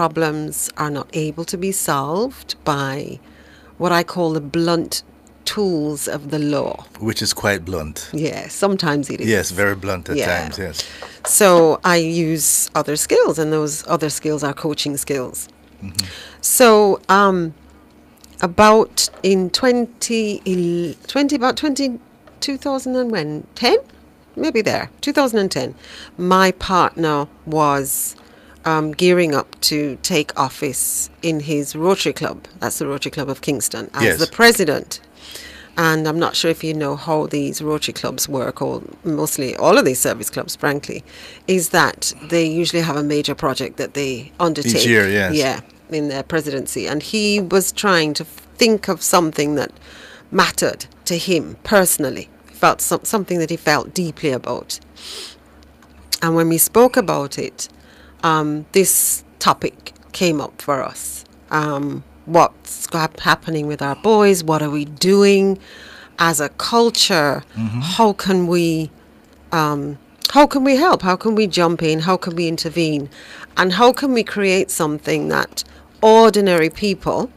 problems are not able to be solved by what I call the blunt tools of the law. Which is quite blunt. Yeah, sometimes it is. Yes, very blunt at Yeah. times, yes. So I use other skills, and those other skills are coaching skills. Mm-hmm. So um, about in 20, 20 about 20, 2010, maybe there, 2010, my partner was um, gearing up to take office in his Rotary Club. That's the Rotary Club of Kingston as Yes. the president. And I'm not sure if you know how these Rotary clubs work, or mostly all of these service clubs, frankly, is that they usually have a major project that they undertake. Each year, yes. Yeah, in their presidency. And he was trying to think of something that mattered to him personally, felt some, something that he felt deeply about. And when we spoke about it, um, this topic came up for us. Um, what's happening with our boys? What are we doing as a culture? How can we um, how can we help? How can we jump in? How can we intervene? And how can we create something that ordinary people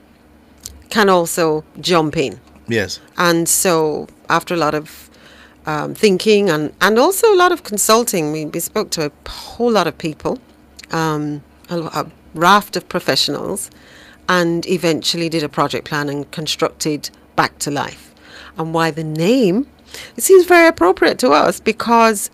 can also jump in? Yes. And so, after a lot of um, thinking and, and also a lot of consulting, we, we spoke to a whole lot of people, um, a, a raft of professionals, and eventually did a project plan and constructed Back to Life. And why the name? It seems very appropriate to us because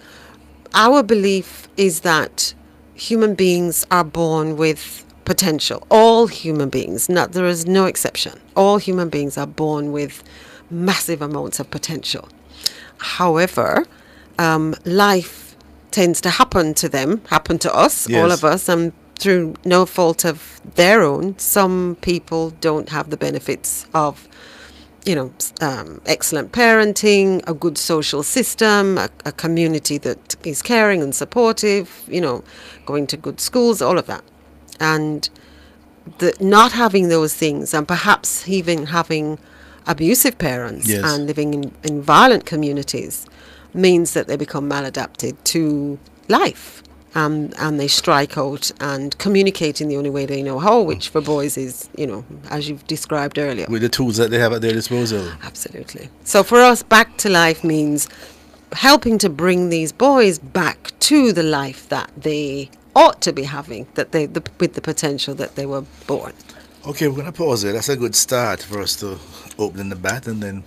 our belief is that human beings are born with potential. All human beings, not there is no exception. All human beings are born with massive amounts of potential. However, um, life tends to happen to them, happen to us, all of us, and through no fault of their own. Some people don't have the benefits of you know, um, excellent parenting, a good social system, a, a community that is caring and supportive, you know, going to good schools, all of that. And the, not having those things, and perhaps even having abusive parents Yes. and living in, in violent communities, means that they become maladapted to life. Um, and they strike out and communicate in the only way they know how, which for boys is, you know, as you've described earlier. With the tools that they have at their disposal. Absolutely. So for us, back to life means helping to bring these boys back to the life that they ought to be having, that they the, with the potential that they were born. Okay, we're going to pause there. That's a good start for us to open the bat, and then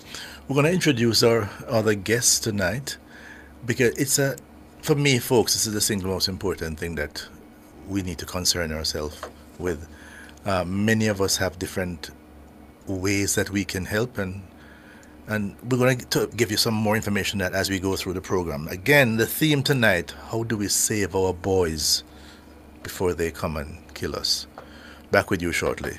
we're going to introduce our other guests tonight because it's a, for me, folks, this is the single most important thing that we need to concern ourselves with. Uh, many of us have different ways that we can help, and and we're going to give you some more information that as we go through the program. Again, the theme tonight: How do we save our boys before they come and kill us? Back with you shortly.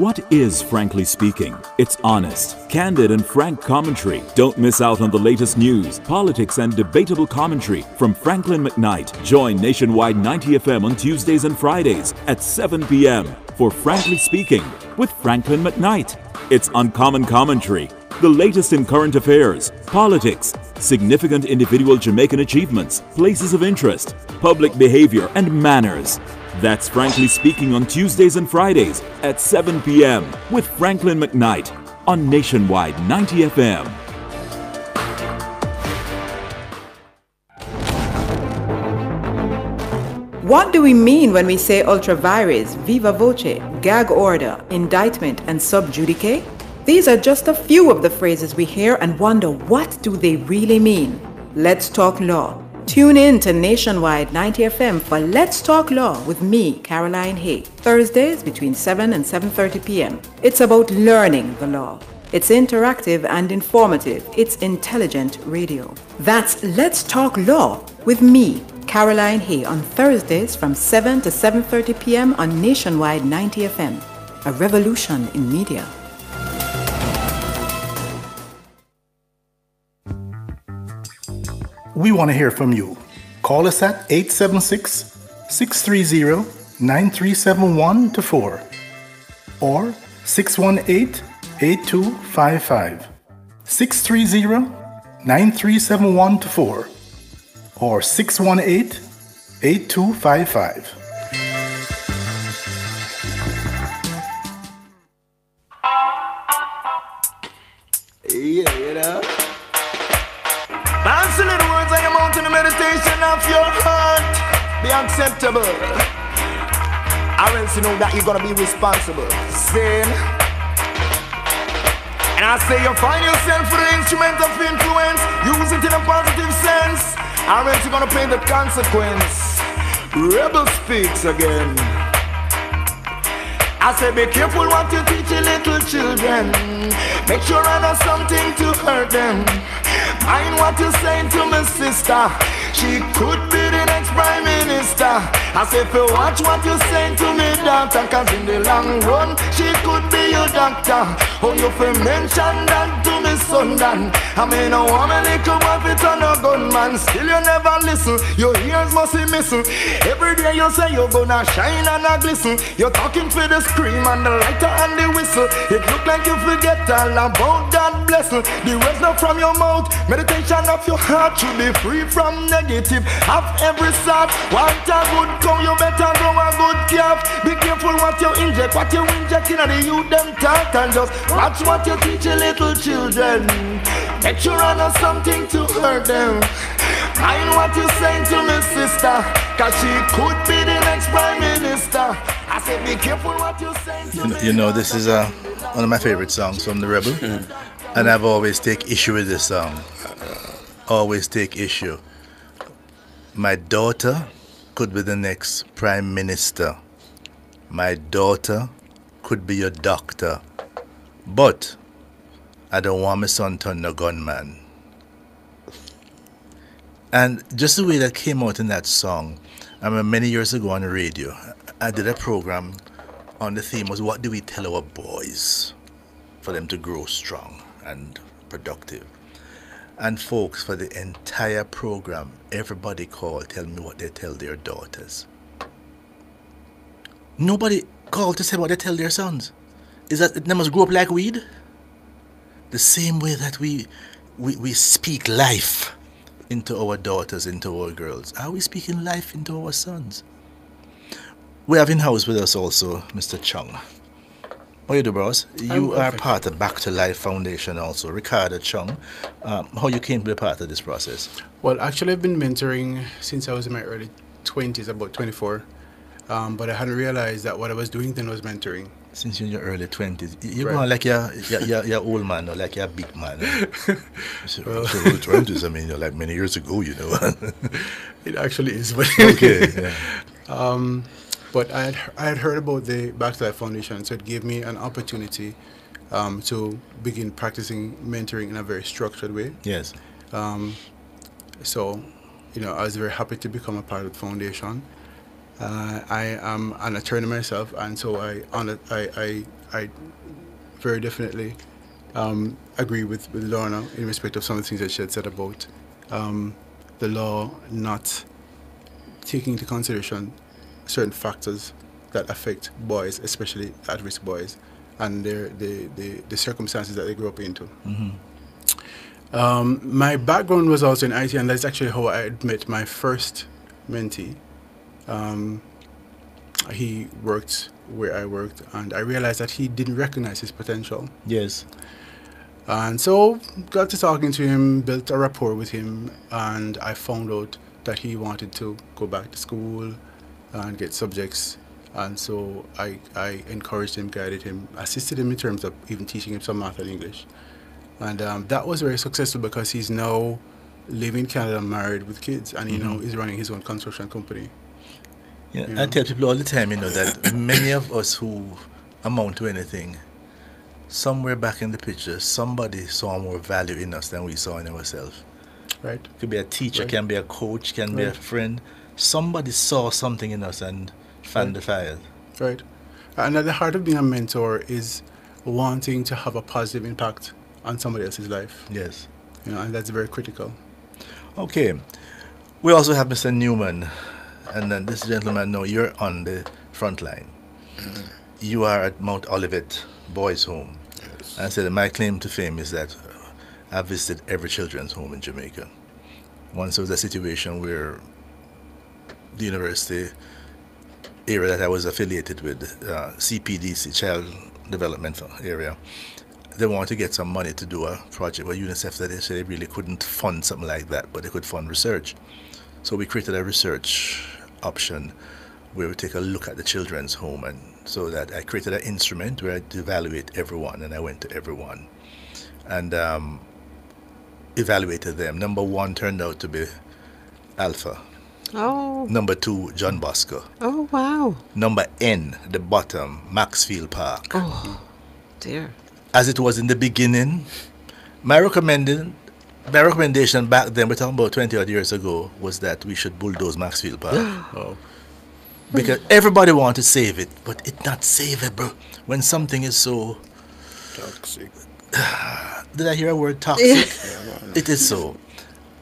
What is Frankly Speaking? It's honest, candid, and frank commentary. Don't miss out on the latest news, politics, and debatable commentary from Franklin McKnight. Join Nationwide 90 FM on Tuesdays and Fridays at 7 p.m. for Frankly Speaking with Franklin McKnight. It's uncommon commentary, the latest in current affairs, politics, significant individual Jamaican achievements, places of interest, public behavior, and manners. That's Frankly Speaking on Tuesdays and Fridays at 7 p.m. with Franklin McKnight on Nationwide 90 FM. What do we mean when we say ultra vires, viva voce, gag order, indictment, and sub judice? These are just a few of the phrases we hear and wonder what do they really mean? Let's talk law. Tune in to Nationwide 90 FM for Let's Talk Law with me, Caroline Hay, Thursdays between 7 and 7:30 p.m. It's about learning the law. It's interactive and informative. It's intelligent radio. That's Let's Talk Law with me, Caroline Hay, on Thursdays from 7 to 7:30 p.m. on Nationwide 90 FM. A revolution in media. We want to hear from you. Call us at 876 630 9371 to 4 or 618 8255. 630 9371 to 4 or 618 8255. Your heart. Be acceptable. Or else you know that you're gonna be responsible. Sin. And I say you find yourself for the instrument of influence. Use it in a positive sense. Or else you're gonna pay the consequence. Rebel speaks again. I say be careful what you teach your little children. Make sure I know something to hurt them. Mind what you're saying to my sister. She could be the next prime minister. I say if you watch what you saying to me daughter, cause in the long run she could be your doctor. Oh, you fi mention that to me son Dan. I mean, a woman little fit on a gunman. Still you never listen. Your ears must be missing. Every day you say you're gonna shine and a glisten. You're talking for the scream and the lighter and the whistle. It look like you forget all about God blessing. The words not from your mouth. Meditation of your heart should be free from negative. Have every sort. Want a good cow, you better grow a good calf. Be careful what you inject, what you inject in the youth them talk and just watch what you teach your little children. Make sure I know something to hurt them. Mind what you saying to me sister, cause she could be the next prime minister. I said be careful what you saying to You know, you know this is uh, one of my favorite songs from the Rebel, and I've always take issue with this song. Always take issue. My daughter could be the next prime minister. My daughter could be your doctor, but I don't want my son to turn a gunman. And just the way that came out in that song, I remember many years ago on the radio, I did a program on the theme was what do we tell our boys for them to grow strong and productive. And folks, for the entire program, everybody called, tell me what they tell their daughters. Nobody called to say what they tell their sons. Is that they must grow up like weed? The same way that we we, we speak life into our daughters, into our girls. Are we speaking life into our sons? We have in house with us also Mr. Chung. How you do, bros? You are part of Back to Life Foundation also. Ricardo Chung. Um, how you came to be part of this process? Well, actually, I've been mentoring since I was in my early 20s, about 24. Um, but I hadn't realized that what I was doing then was mentoring. Since you're in your early 20s. You're Right. going like you're, you're, you're, you're old man or like you're a big man. so, so early 20s, I mean, you're like many years ago, you know. It actually is. But okay. Yeah. Um, but I had, I had heard about the Back to Life Foundation, so it gave me an opportunity um, to begin practicing mentoring in a very structured way. Yes. Um, so, you know, I was very happy to become a part of the foundation. Uh, I am an attorney myself, and so I, I, I, I very definitely um, agree with, with Lorna in respect of some of the things that she had said about um, the law not taking into consideration certain factors that affect boys, especially at-risk boys, and their, the, the, the circumstances that they grew up into. Um, my background was also in IT, and that's actually how I met my first mentee. Um, he worked where I worked, and I realized that he didn't recognize his potential. Yes. And so got to talking to him, built a rapport with him, and I found out that he wanted to go back to school and get subjects. And so I, I encouraged him, guided him, assisted him in terms of even teaching him some math and English. And um, that was very successful because he's now living in Canada, married with kids, and he now is running his own construction company. Yeah, you I tell people all the time, you know, that many of us who amount to anything, somewhere back in the picture, somebody saw more value in us than we saw in ourselves. Right. Could be a teacher, Right. can be a coach, can be a friend. Somebody saw something in us and fanned the fire. Right. And at the heart of being a mentor is wanting to have a positive impact on somebody else's life. Yes. You know, and that's very critical. Okay. We also have Mr. Newman. And then this gentleman, no, you're on the front line. You are at Mount Olivet Boys Home. I said, my claim to fame is that I visited every children's home in Jamaica. Once there was a situation where the university area that I was affiliated with, uh, CPDC, Child Development Area, they wanted to get some money to do a project where UNICEF they said they really couldn't fund something like that, but they could fund research. So we created a research option where we take a look at the children's home and so that I created an instrument where I evaluate everyone and I went to everyone and um, evaluated them. Number one turned out to be Alpha. Oh, Number two, John Bosco. oh wow. Number N, the bottom, Maxfield Park. Oh, dear. As it was in the beginning, my recommended my recommendation back then, we're talking about 20 odd years ago, was that we should bulldoze Maxfield Park. Oh, because everybody want to save it, but it's not savable when something is so. Toxic. Did I hear a word toxic? it is so.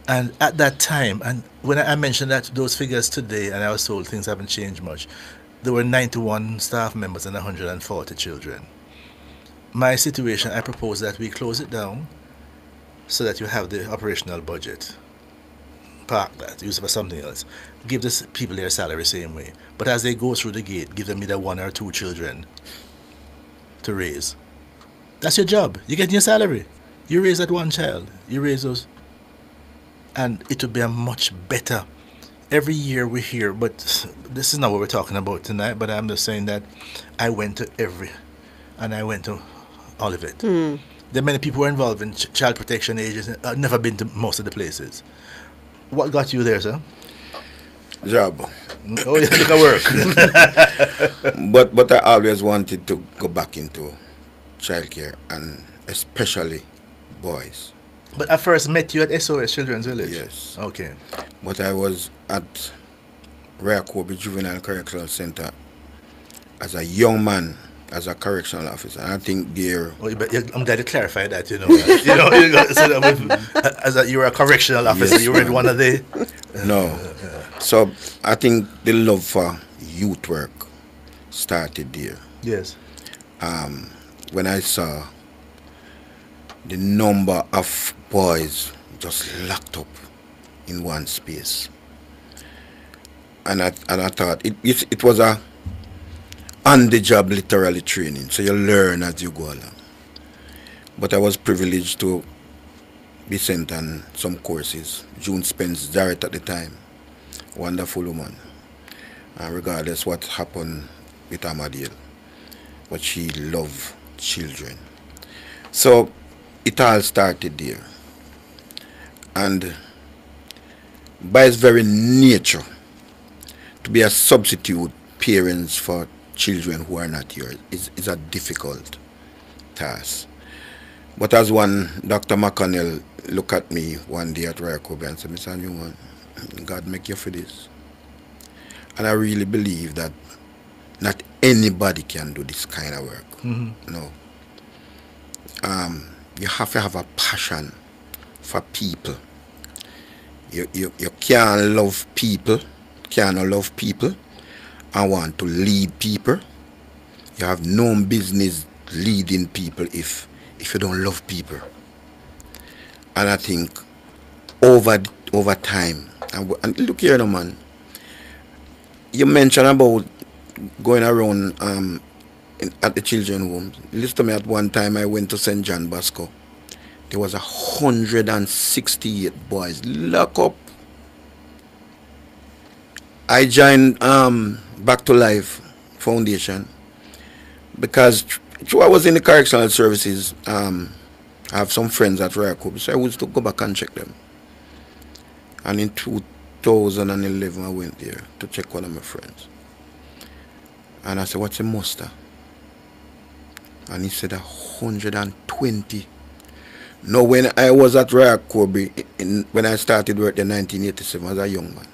And at that time, and when I I mentioned that those figures today, and I was told things haven't changed much, there were 91 staff members and 140 children. My situation, I propose that we close it down so that you have the operational budget. Park that, use it for something else. Give the people their salary same way. But as they go through the gate, give them either one or two children to raise. That's your job. You get your salary. You raise that one child. You raise those. And it would be a much better. Every year we hear, but this is not what we're talking about tonight, but I'm just saying that I went to every, and I went to all of it. There are many people who are involved in ch- child protection agencies. I've uh, never been to most of the places. What got you there, sir? Job. Oh, yeah, look at work. But but I always wanted to go back into childcare and especially boys. but I first met you at SOS Children's Village. Yes. Okay. But I was at Rio Cobre Juvenile Correctional Center as a young man, as a correctional officer. I think you bet- I'm glad you clarified that. You know, you know, you got, so that with, as a, you were a correctional officer, Yes, you were in one of the. No. So I think the love for youth work started there. Yes. Um, When I saw the number of boys just locked up in one space. And I, and I thought it, it, it was a on the job literally training. So you learn as you go along. But I was privileged to be sent on some courses. June Spence Jarrett at the time, wonderful woman. And regardless what happened with Armadale, but she loved children. So it all started there. And by its very nature, to be a substitute parents for children who are not yours is, is a difficult task. But as one Dr. McConnell looked at me one day at Rio Cobre and said, Mr. Newman, God make you for this. And I really believe that not anybody can do this kind of work. No. Um, you have to have a passion for people. You, you, you can't love people, cannot love people, and want to lead people. You have no business leading people if if you don't love people. And I think over over time, and, and look here, no man. You mentioned about going around um, in, at the children homes. Listen to me. At one time, I went to St. John Bosco. There was a hundred and sixty-eight boys locked up. I joined um, Back to Life Foundation because true, I was in the correctional services. Um, I have some friends at Royal so I used to go back and check them. And in 2011, I went there to check one of my friends. And I said, What's a muster? And he said, 120. No, when I was at Royal in, when I started work in 1987, I was a young man.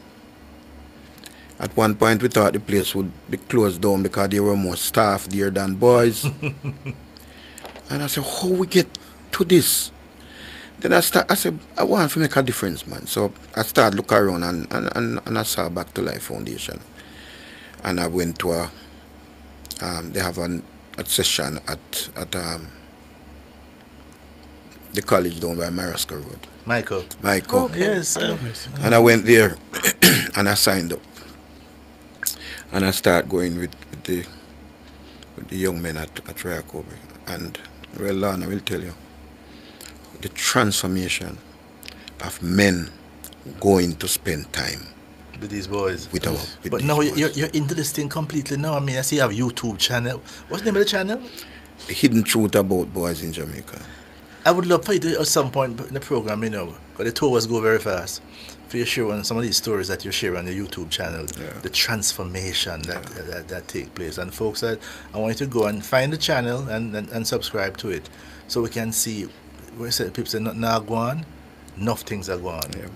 At one point, we thought the place would be closed down because there were more staff there than boys. and I said, how we get to this? then I start. I said, I want to make a difference, man. So I started look around and, and, and, and I saw Back to Life Foundation, and I went to a. Um, they have an, a session at at um, the college down by Marescaux Road. Michael. Michael. Oh, Yes. And I went there and I signed up. And I start going with, with the with the young men at, at Rio Cobre. And well Lorna I will tell you the transformation of men going to spend time with these boys. with our with But now you're, you're into this thing completely now. I mean, I see you have YouTube channel. What's the name of the channel? the hidden truth about boys in Jamaica. I would love for you to, at some point in the program, you know, because the tours go very fast, for you to share on some of these stories that you share on the YouTube channel, Yeah. the transformation that, that, that take place. And folks, I, I want you to go and find the channel and, and, and subscribe to it so we can see, we said, people say, nothing are going, enough things are going. Yeah.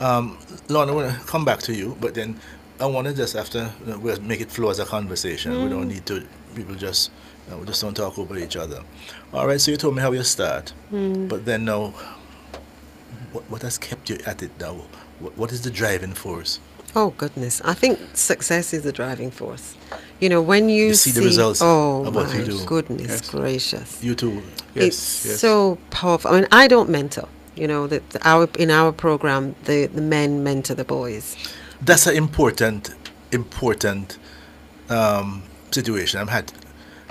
Um, Lorna, I want to come back to you, but then I want to just after you know, we'll make it flow as a conversation. We don't need to people just you know, we just don't talk over each other. All right. So you told me how you start, but then now, what, what has kept you at it now? What, what is the driving force? Oh goodness, I think success is the driving force. You know, when you, You see the results Oh of what my you do. goodness Yes. gracious! You too. Yes, it's yes. so powerful. I mean, I don't mentor. You know, that our in our program, the the men mentor the boys. That's an important, important um, situation. I've had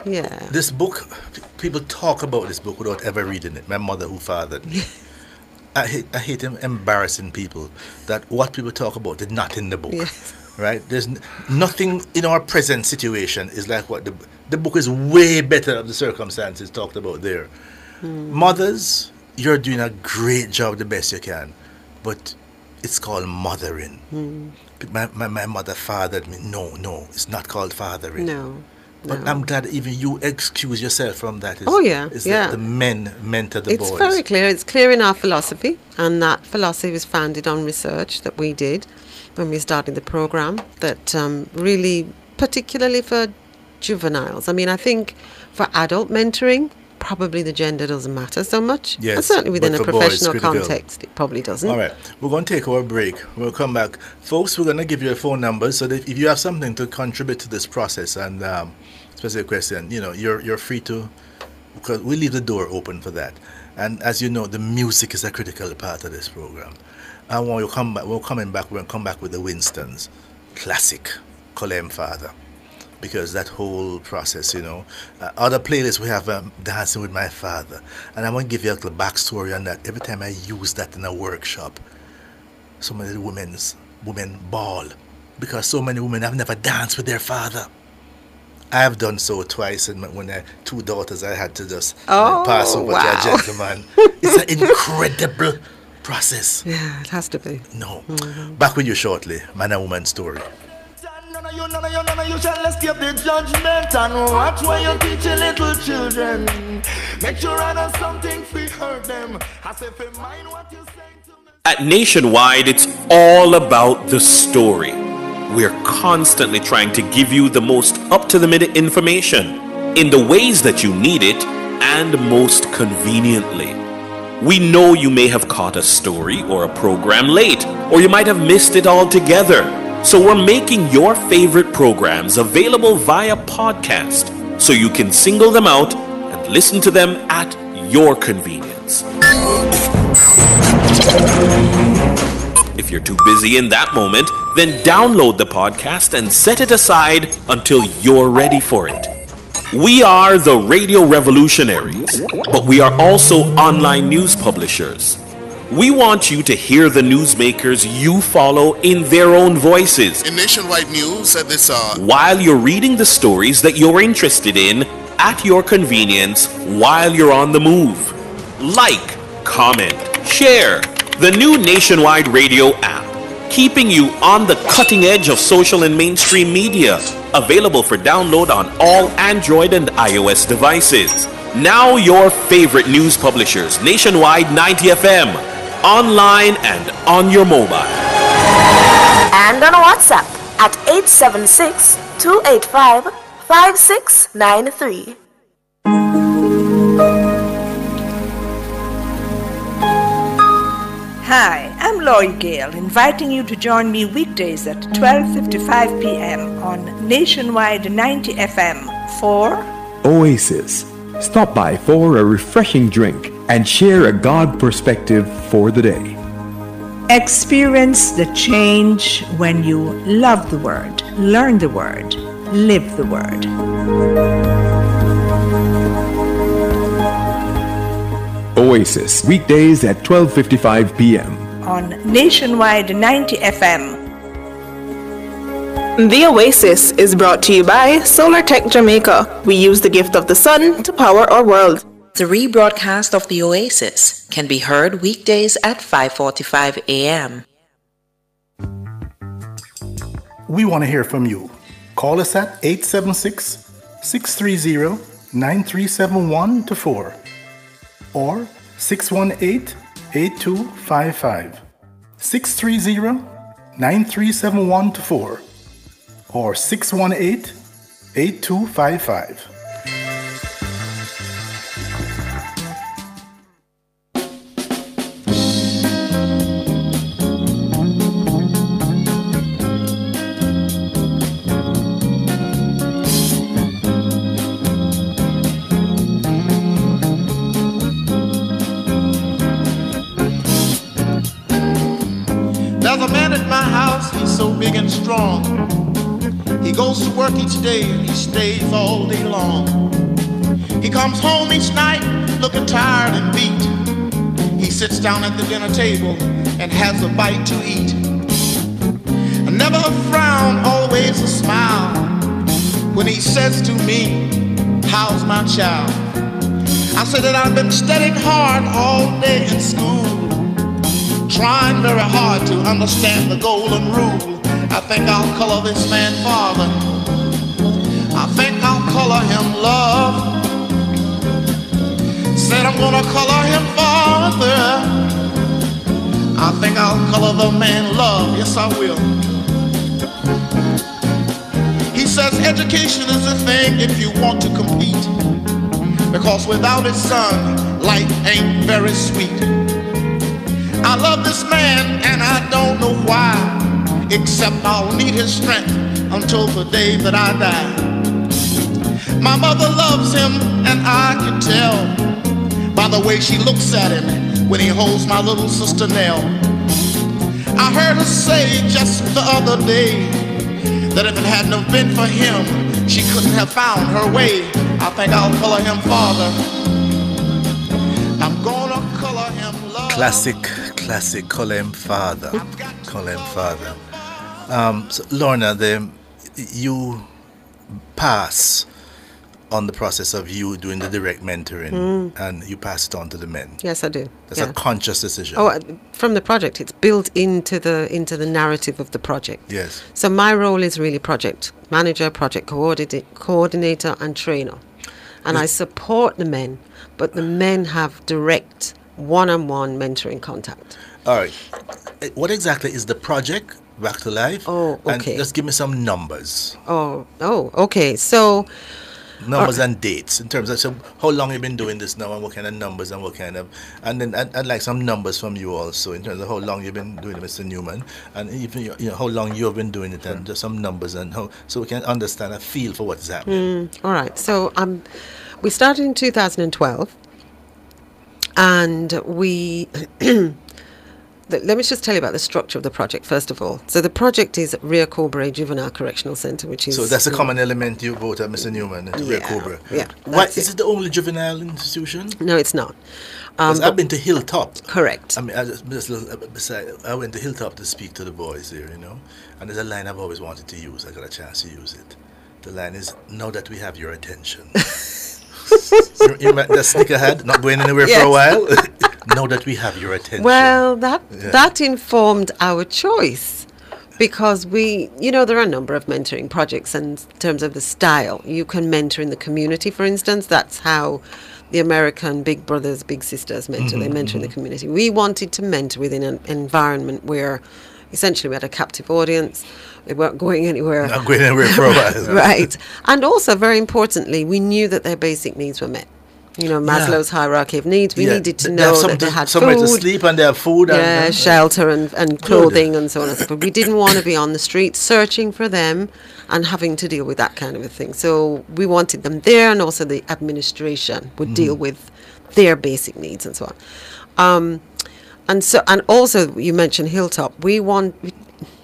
Yeah. this book. People talk about this book without ever reading it. My mother, who fathered me. I hate, I hate em- embarrassing people that what people talk about is not in the book. Yes. Right? There's nothing in our present situation is like what the the book is way better of the circumstances talked about there. Hmm. Mothers, you're doing a great job, the best you can, but it's called mothering. Hmm. My, my, my mother fathered me. No, no, it's not called fathering. no. But no. I'm glad even you excuse yourself from that. Is, Oh, yeah, is yeah. That the men mentor the it's boys. It's very clear. It's clear in our philosophy, and that philosophy was founded on research that we did when we started the program. That um, really, particularly for juveniles. I mean, I think for adult mentoring, probably the gender doesn't matter so much. Yes, and certainly within a for boys, professional context, it probably doesn't. All right, we're going to take our break. We'll come back. Folks, we're going to give you a phone number so that if you have something to contribute to this process and um, especially a question, you know, you're, you're free to, because we leave the door open for that. And as you know, the music is a critical part of this program. And when we come back, we're coming back, we're going to come back with the Winstons, classic, Color Him Father. Because that whole process, you know. Uh, other playlists, we have um, Dancing with My Father. And I want to give you a little backstory on that. Every time I use that in a workshop, some of the women's women bawl because so many women have never danced with their father. I have done so twice, and when I two daughters, I had to just Oh, pass over to a gentleman. it's an incredible process. Yeah, it has to be. No, back with you shortly, man and woman story. You, none of you, none of you shall escape the judgment and watch where you teach your little children. Make sure I know something for hurt them. Say, if you mind what you say to me. At Nationwide, it's all about the story. We're constantly trying to give you the most up to the minute information in the ways that you need it and most conveniently. We know you may have caught a story or a program late, or you might have missed it altogether. So we're making your favorite programs available via podcast so you can single them out and listen to them at your convenience. If you're too busy in that moment, then download the podcast and set it aside until you're ready for it. We are the radio revolutionaries, but we are also online news publishers. We want you to hear the newsmakers you follow in their own voices In Nationwide News at this hour, while you're reading the stories that you're interested in at your convenience while you're on the move. Like, comment, share the new Nationwide Radio app, keeping you on the cutting edge of social and mainstream media, available for download on all Android and iOS devices. Now your favorite news publishers, Nationwide 90 FM, online and on your mobile. and on WhatsApp at 876 285 5693. Hi, Lori Gale, inviting you to join me weekdays at 12:55 p.m. on Nationwide 90 FM for Oasis. Stop by for a refreshing drink and share a God perspective for the day. Experience the change when you love the word, learn the word, live the word. Oasis, weekdays at 12:55 p.m. on Nationwide 90 FM. The Oasis is brought to you by Solar Tech Jamaica. We use the gift of the sun to power our world. The rebroadcast of The Oasis can be heard weekdays at 5:45 a.m. We want to hear from you. Call us at 876 630 9371 to 4 or 618 8255. 630 9371 4 or 618 8255. Work each day and he stays all day long. He comes home each night looking tired and beat. He sits down at the dinner table and has a bite to eat. Never a frown, always a smile. When he says to me, How's my child? I say that I've been studying hard all day in school trying very hard to understand the golden rule. I think I'll color this man father. I think I'll color him love. Said I'm gonna color him father. I think I'll color the man love. Yes, I will. He says education is the thing if you want to compete. Because without it, son, life ain't very sweet. I love this man and I don't know why, except I'll need his strength until the day that I die. My mother loves him and I can tell by the way she looks at him when he holds my little sister Nell. I heard her say just the other day that if it hadn't have been for him, she couldn't have found her way. I think I'll color him father. I'm gonna color him love. Classic, classic. Call him father. Call him father. Um, so Lorna, the, you pass on the process of you doing the direct mentoring, Mm. and you pass it on to the men. Yes, I do. That's yeah. a conscious decision. Oh, uh, from the project, it's built into the into the narrative of the project. Yes. So my role is really project manager, project coordinator, coordinator, and trainer, and I support the men, but the men have direct one-on-one mentoring contact. All right. Uh, What exactly is the project? Back to life. Oh, And okay. just give me some numbers, Oh, oh, okay. So numbers Uh, and dates in terms of so how long you've been doing this now, and what kind of numbers and what kind of, and then I'd, I'd like some numbers from you also in terms of how long you've been doing it, Mr. Newman, and even you know how long you have been doing it, and just some numbers and how so we can understand a feel for what's happening. Mm, all right. So um, we started in 2012, and we. Let me just tell you about the structure of the project first of all. So the project is Rio Cobre Juvenile Correctional Centre, which is So that's a common element you brought up, Mr. Newman, into Yeah, Cobre. yeah, Why that's is it the only juvenile institution? No, it's not. Um, I've been to Hilltop. Correct. I mean, I just, uh, beside, I went to Hilltop to speak to the boys there, you know, and there's a line I've always wanted to use. I got a chance to use it. The line is, "Now that we have your attention." you, you remember the sneaker had not going anywhere for a while. now that we have your attention. Well, that Yeah. that informed our choice because we, you know, there are a number of mentoring projects, and in terms of the style, you can mentor in the community. For instance, that's how the American Big Brothers Big Sisters mentor. They Mhm, mentor in the community. We wanted to mentor within an environment where, essentially, we had a captive audience. They weren't going anywhere. Not going anywhere for a while. right, and also very importantly, we knew that their basic needs were met. You know, Yeah. Maslow's hierarchy of needs. We Yeah, needed to know that they to- had somewhere food, to sleep and they have food and- yeah, and- shelter and, and clothing and so on and so forth. We didn't want to be on the street searching for them and having to deal with that kind of a thing. So we wanted them there, and also the administration would deal Mhm. with their basic needs and so on. Um, and so, and also, you mentioned Hilltop. We want, we,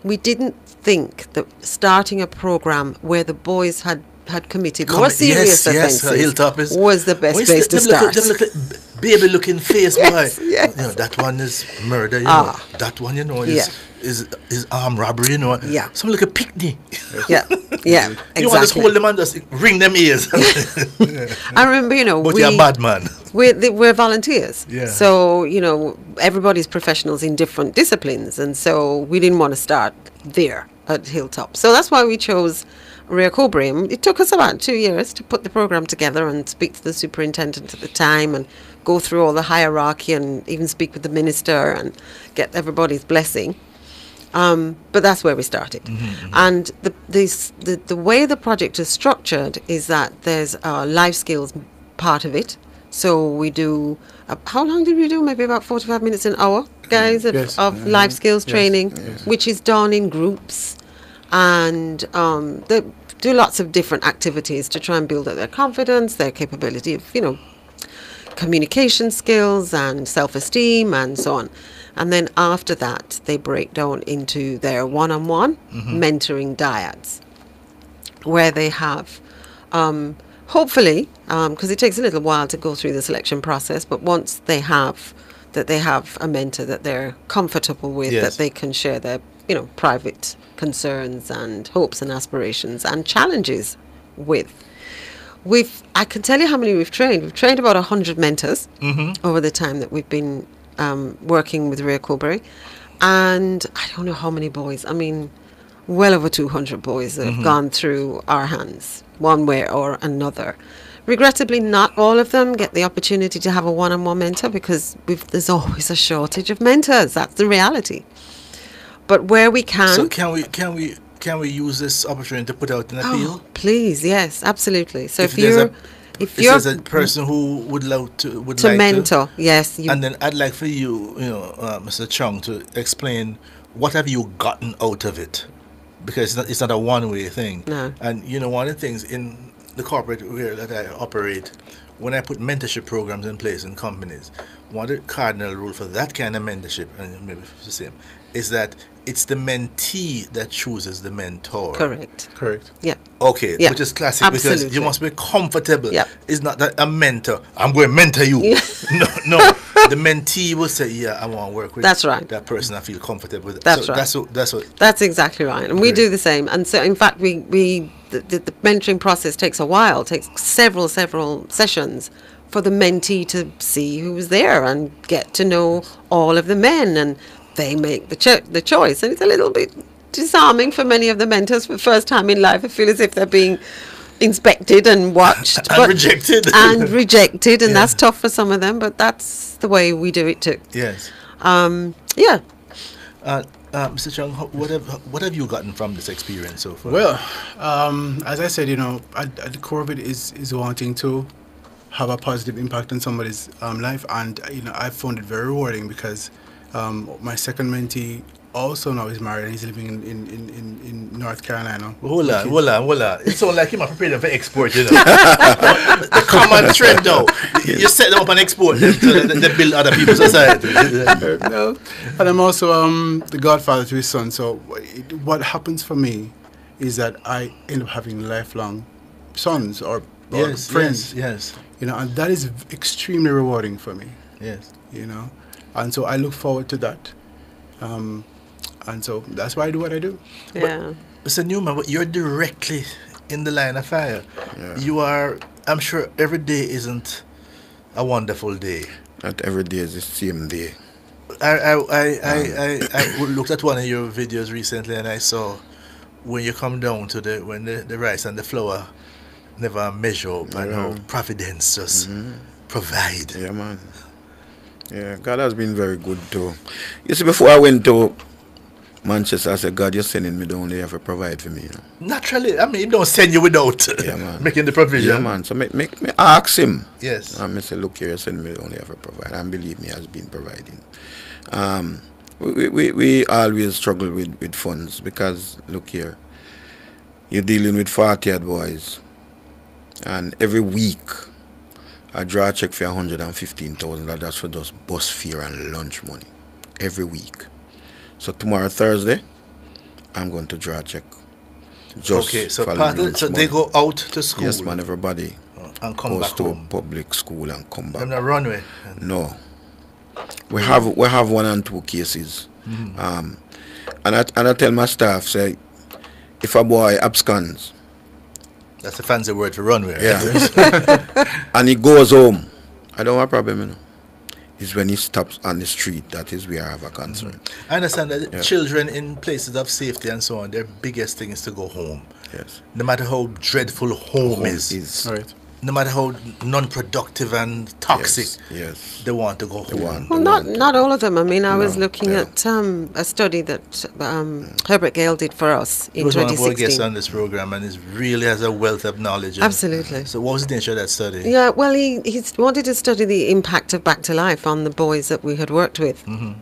we didn't think that starting a program where the boys had had committed more Commi- serious yes, yes, offences uh, Hilltop is was the best place to them little- start. them little baby looking face, Yes, boy. yes. You know, that one is murder, you Ah. know. That one, you know, is Yeah. is is armed robbery, you know. Yeah. Some like a picnic. Yeah, yeah, You want to just exactly. hold them and just ring them ears. I remember, you know, But we, you're a bad man. We're, the, we're volunteers. Yeah. So, you know, everybody's professionals in different disciplines. And so we didn't want to start there at Hilltop. So that's why we chose Rio Cobre. And It took us about two years to put the program together and speak to the superintendent at the time and go through all the hierarchy and even speak with the minister and get everybody's blessing. Um, but that's where we started. And the, this, the, the way the project is structured is that there's a life skills part of it. So we do, uh, how long did we do? Maybe about 45 minutes an hour, guys, of, Yes. of life skills Yes, training, yes. which is done in groups. And um, they do lots of different activities to try and build up their confidence, their capability of, you know, communication skills and self esteem and so on. And then after that, they break down into their one on one mentoring dyads where they have, um, hopefully, because it takes a little while to go through the selection process, but once they have that they have a mentor that they're comfortable with, Yes. that they can share their, you know, private concerns and hopes and aspirations and challenges with. We've, I can tell you how many we've trained. We've trained about 100 mentors Mhm. over the time that we've been um, working with Rio Cobre. And I don't know how many boys, I mean, well over 200 boys that have Mhm. gone through our hands, one way or another. Regrettably, not all of them get the opportunity to have a one on one mentor because we've, there's always a shortage of mentors. That's the reality. But where we can. So can we can we can we use this opportunity to put out an appeal? Oh, please, yes, absolutely. So if, there's you're, a, if if you're a person who would love to would to like mentor, yes, you, and then I'd like for you, you know, uh, Mr. Chung, to explain what have you gotten out of it, because it's not, it's not a one-way thing. No. And you know, one of the things in the corporate where that I operate, when I put mentorship programs in place in companies, one of the cardinal rule for that kind of mentorship, and maybe it's the same, is that it's the mentee that chooses the mentor. correct. Correct. Yeah. Okay, Yeah, which is classic because absolutely. you must be comfortable. Yeah. It's not that a mentor. I'm going to mentor you. no, no. The mentee will say, "Yeah, I want to work with." That's right. That person I feel comfortable with. That's so right. That's what. That's what. That's exactly right, and we do the same. And so, in fact, we we the, the, the mentoring process takes a while, takes several several sessions for the mentee to see who's there and get to know all of the men, and they make the cho- the choice. And it's a little bit disarming for many of the mentors for the first time in life. I feel as if they're being inspected and watched And rejected. and rejected, and Yeah. that's tough for some of them. But that's the way we do it too. Yes. Um, yeah. Uh, uh, Mr. Chung, how- what have what have you gotten from this experience so far? Well, um, as I said, you know, at, at the core of it is is wanting to have a positive impact on somebody's um, life, and you know, I found it very rewarding because um, my second mentee also now is married and he's living in in, in, in, North Carolina. Hold on, hold on, hold on. It sounds like you might prepare them for export, you know. the common trend now. You set them up and export them they build other people's society. no. And I'm also um, the godfather to his son. So it, what happens for me is that I end up having lifelong sons or, or Yes, friends. yes, yes. You know, and that is extremely rewarding for me. Yes. You know, and so I look forward to that. Um, and so that's why I do what I do. Yeah. Mr. Newman, but you're directly in the line of fire. Yeah. You are, I'm sure every day isn't a wonderful day. Not every day is the same day. I, I, I, I, I, I looked at one of your videos recently and I saw when you come down to the, when the, the rice and the flour never measure up and how Providence just provide. Yeah, man. Yeah, God has been very good too. You see, before I went to Manchester, I said, God, you're sending me down there to provide for me. You know? Naturally, I mean, he don't send you without Yeah, man. making the provision. Yeah, man. So make, make me ask him. Yes. And I say, look here, you send me down there for provide. And believe me, has been providing. Um, we, we, we always struggle with, with funds because, look here, you're dealing with 40 odd boys. And every week, I draw a check for 115,000. That's for just bus fare and lunch money. Every week. So tomorrow, Thursday, I'm going to draw a check. Okay, so for part of- so they go out to school? Yes, man, everybody and come goes back to home. public school and come back. Them not runway. No. We have we have one and two cases. Mhm. Um, and I and I tell my staff say, if a boy absconds, That's a fancy word for runway. yeah, and he goes home, I don't have a problem. You know. It's when he stops on the street that is where I have a concern. I understand that Yeah. children in places of safety and so on, their biggest thing is to go home. Yes. No matter how dreadful home, Home is, is. Right. No matter how non-productive and toxic, yes, they want to go home. Well, not not all of them. I mean, I was looking yeah. at um, a study that um, Herbert Gayle did for us He in was one of our guests 2016. on this program and he really has a wealth of knowledge. Absolutely. So what was the nature of that study? Yeah, well, he he wanted to study the impact of Back to Life on the boys that we had worked with. Mm-hmm.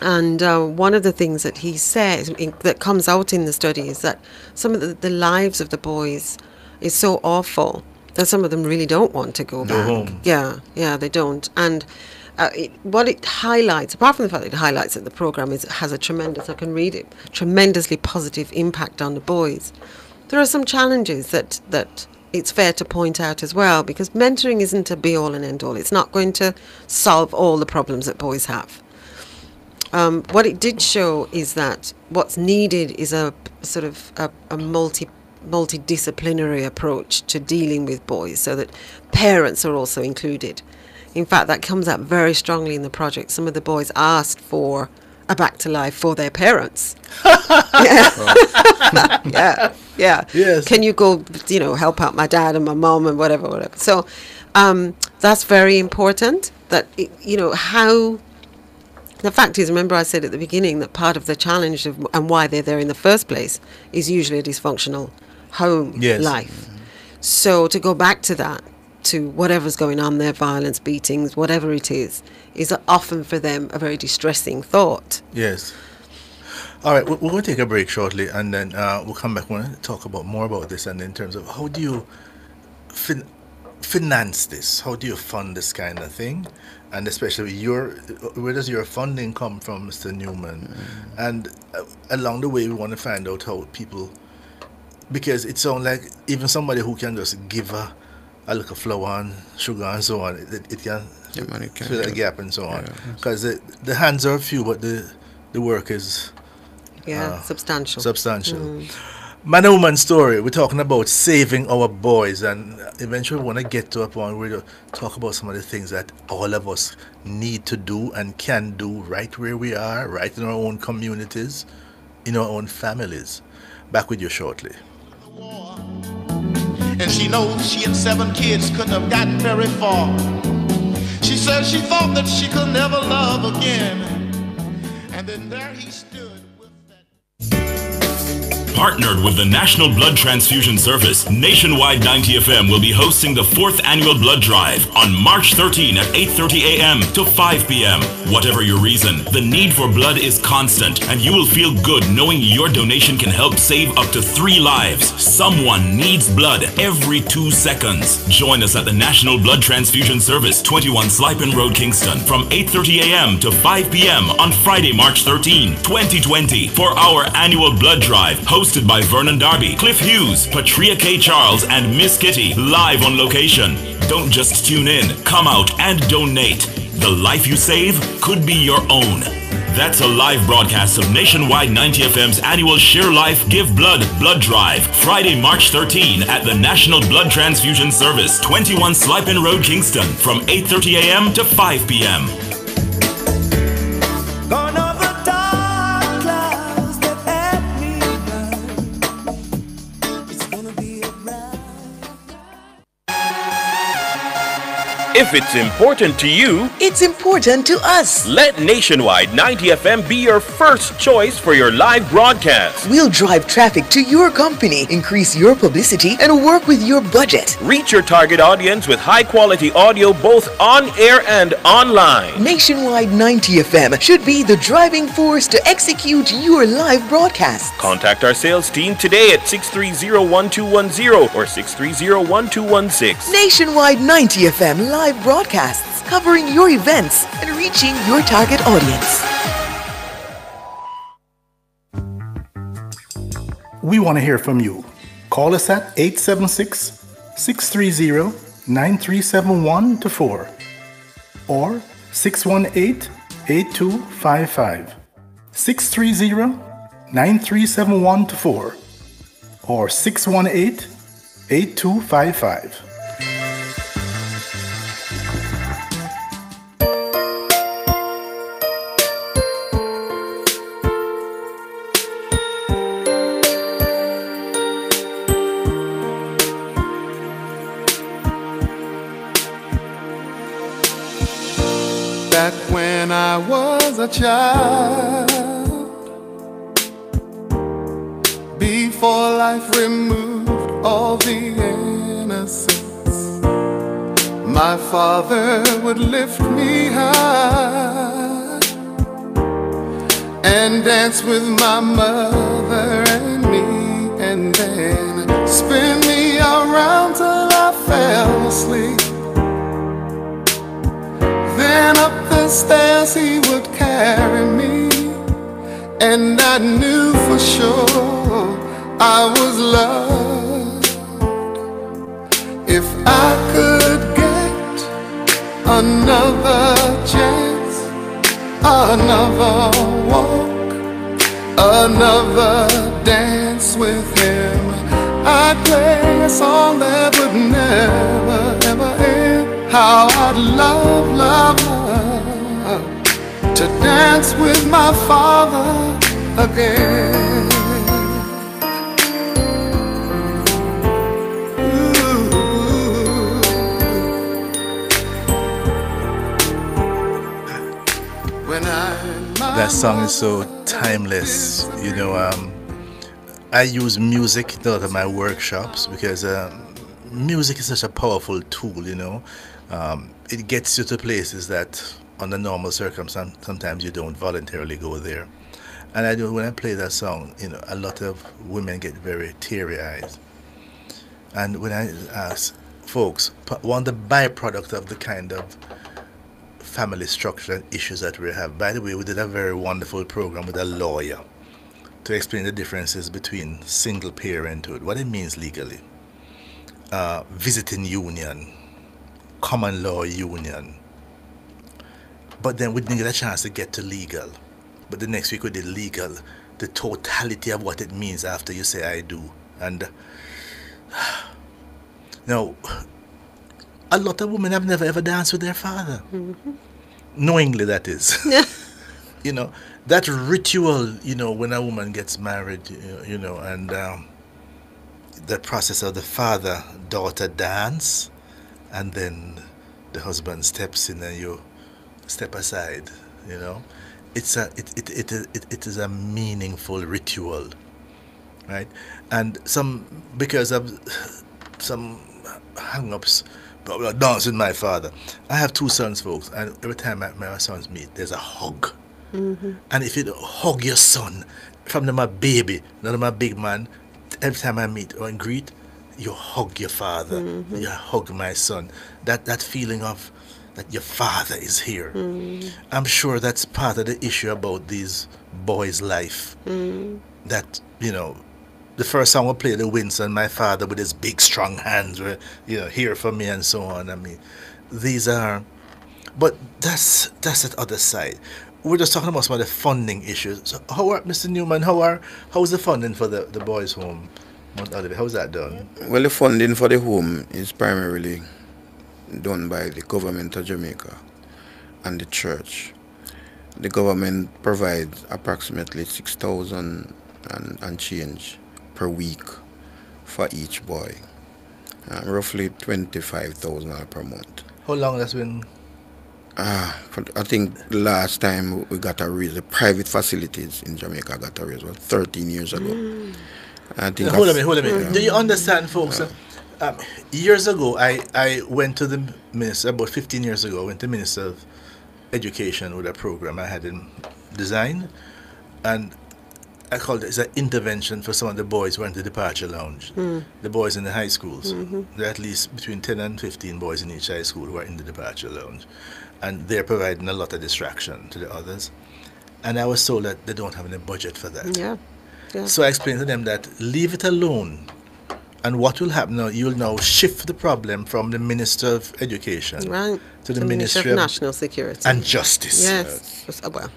And uh, one of the things that he said in, that comes out in the study is that some of the, the lives of the boys is so awful that some of them really don't want to go Go back. home. Yeah, yeah, they don't. And uh, it, what it highlights, apart from the fact that it highlights that the program is has a tremendous, I can read it, tremendously positive impact on the boys. There are some challenges that that it's fair to point out as well because mentoring isn't a be all and end all. It's not going to solve all the problems that boys have. Um, what it did show is that what's needed is a sort of a, a multi multidisciplinary approach to dealing with boys so that parents are also included. In fact, that comes up very strongly in the project. Some of the boys asked for a back to life for their parents. yeah. yeah, yeah. Yes. Can you go, you know, help out my dad and my mom and whatever, whatever. So um, that's very important. That it, you know how the fact is, remember I said at the beginning that part of the challenge of, and why they're there in the first place is usually a dysfunctional home Yes. life. So to go back to that, to whatever's going on there, violence, beatings, whatever it is, is often for them a very distressing thought. Yes. All right, we- we're going to take a break shortly, and then uh, we'll come back. We're going to talk about more about this, and in terms of how do you fin- finance this? How do you fund this kind of thing? And especially your, where does your funding come from, Mr. Newman? And uh, along the way, we want to find out how people, because it sounds like even somebody who can just give a, a little flour and sugar and so on, it, it can Yeah, man, it can fill that gap and so on. Because the, the hands are few, but the the work is Yeah, uh, substantial. Substantial. Mm. Man and woman story. We're talking about saving our boys, and eventually we want to get to a point where we talk about some of the things that all of us need to do and can do right where we are, right in our own communities, in our own families. Back with you shortly. And she knows she and seven kids couldn't have gotten very far. She said she thought that she could never love again. And then there he stood. Partnered with the National Blood Transfusion Service, Nationwide 90 FM will be hosting the fourth annual blood drive on March 13 at 8:30 a.m. to 5 p.m. Whatever your reason, the need for blood is constant, and you will feel good knowing your donation can help save up to three lives. Someone needs blood every two seconds. Join us at the National Blood Transfusion Service, 21 Slipe Pen Road, Kingston, from 8:30 a.m. to 5 p.m. on Friday, March 13, 2020, for our annual blood drive, hosted by Vernon Darby, Cliff Hughes, Patria K. Charles, and Miss Kitty, live on location. Don't just tune in, come out and donate. The life you save could be your own. That's a live broadcast of Nationwide 90 FM's annual Share Life Give Blood Blood Drive, Friday, March 13 at the National Blood Transfusion Service, 21 Slipe Pen Road, Kingston, from 8:30 a.m. to 5 p.m. If it's important to you, it's important to us. Let Nationwide 90 FM be your first choice for your live broadcast. We'll drive traffic to your company, increase your publicity, and work with your budget. Reach your target audience with high quality audio both on air and online. Nationwide 90 FM should be the driving force to execute your live broadcast. Contact our sales team today at 630-1210 or 630-1216. Nationwide 90 FM live broadcasts covering your events and reaching your target audience. We want to hear from you. Call us at 876 630 9371 to 4 or 618 8255. 630 9371 to 4 or 618 8255. Child, before life removed all the innocence, my father would lift me high and dance with my mother and me, and then spin me around till I fell asleep. Then up stairs he would carry me, and I knew for sure I was loved. If I could get another chance, another walk, another dance with him, I'd play a song that would never ever end. How I'd love, love, love to dance with my father again. That song is so timeless. You know, um, I use music in a lot of my workshops because um, music is such a powerful tool. You know, um, it gets you to places that, under normal circumstances, sometimes you don't voluntarily go there. And I do when I play that song, you know, a lot of women get very teary eyed. And when I ask folks, one of the byproduct of the kind of family structure and issues that we have. By the way, we did a very wonderful program with a lawyer to explain the differences between single parenthood, what it means legally, uh, visiting union, common law union. But then we didn't get a chance to get to legal. But the next week we did legal, the totality of what it means after you say I do. And now, a lot of women have never ever danced with their father. Knowingly, that is. you know, that ritual, you know, when a woman gets married, you know, you know and um, the process of the father daughter dance, and then the husband steps in and you step aside, you know. It's a, it, it, it, it, it is a meaningful ritual, right? And some, because of some hang ups, but dance with my father. I have two sons, folks, and every time my, my sons meet, there's a hug. Mm-hmm. And if you hug your son, from them a baby, not them a big man, every time I meet or greet, you hug your father. Mhm. You hug my son. That that feeling of that your father is here. Mm. I'm sure that's part of the issue about these boys' life. Mm. That, you know, the first song we play the Winston, my father with his big strong hands were, you know, here for me and so on. I mean, these are but that's that's the other side. We're just talking about some of the funding issues. So how are Mr. Newman, how are how's the funding for the, the boys' home? How's that done? Well, the funding for the home is primarily done by the government of Jamaica and the church. The government provides approximately 6,000 and, and change per week for each boy, uh, roughly 25,000 per month. How long that's been? Ah, I think last time we got a raise, the private facilities in Jamaica got a raise was 13 years ago. I think Now, hold a I've- minute, hold a minute. yeah. Do you understand, folks? uh, Um, years ago, I, I went to the minister, about 15 years ago, I went to the Minister of Education with a program I had in design. And I called it it's an intervention for some of the boys who were in the departure lounge. Mm. The boys in the high schools. Mhm. There are at least between 10 and 15 boys in each high school who are in the departure lounge. And they're providing a lot of distraction to the others. And I was told that they don't have any budget for that. Yeah. Yeah. So I explained to them that leave it alone. And what will happen now, you'll now shift the problem from the Minister of Education Right. to the To Ministry of National Security. and Justice. Yes. Yes, Well.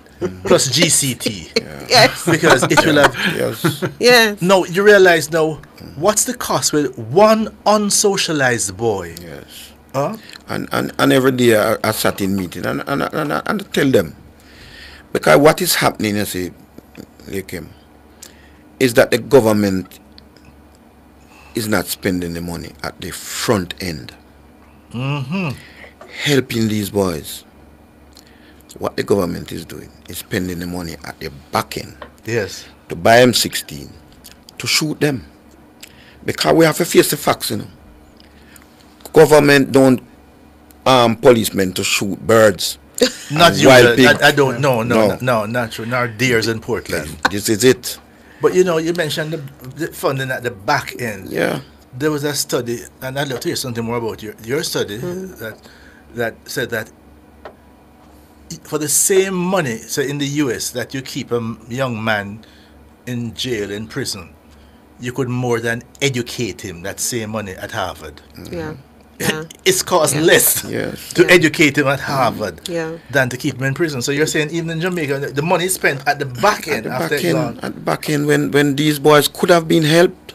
Plus GCT. Yes. Because it will have. Yes. Yes. No, you realize now, what's the cost with one unsocialized boy? Yes. Huh? And, and, and every day I, I sat in meeting and, and, and, and, and I tell them, because what is happening, you see, Leachim, is that the government is not spending the money at the front end, Mm-hmm. helping these boys. What the government is doing is spending the money at the back end Yes. to buy M16, to shoot them. Because we have to face the facts, you know. Government don't arm policemen to shoot birds. Not you. I, I don't. No, no, no, no, not true. Nor deers in Portland. This is it. But you know, you mentioned the, the funding at the back end. Yeah. There was a study, and I'd love to hear something more about your, your study hmm. that that said that for the same money, so in the US, that you keep a young man in jail, in prison, you could more than educate him that same money at Harvard. Mm. Yeah. Yeah. It's cost Yeah. less Yes. to educate him at Harvard Yeah. than to keep him in prison. So you're saying even in Jamaica, the- the money is spent at the back end the after back it's end, gone. at the back end when, when these boys could have been helped.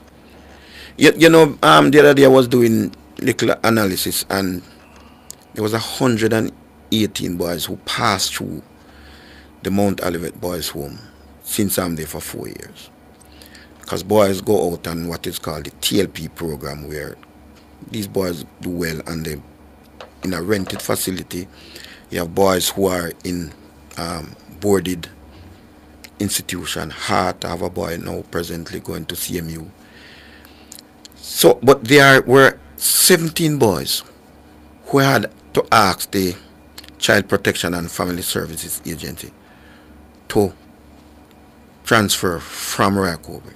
You, you know, um, the other day I was doing little analysis and there was hundred and eighteen boys who passed through the Mount Olivet Boys Home since I'm there for four years. Because boys go out on what is called the TLP program where these boys do well and they in a rented facility. You have boys who are in um, boarded institution. I have a boy now presently going to CMU. So, but there were 17 boys who had to ask the Child Protection and Family Services Agency to transfer from Rio Cobre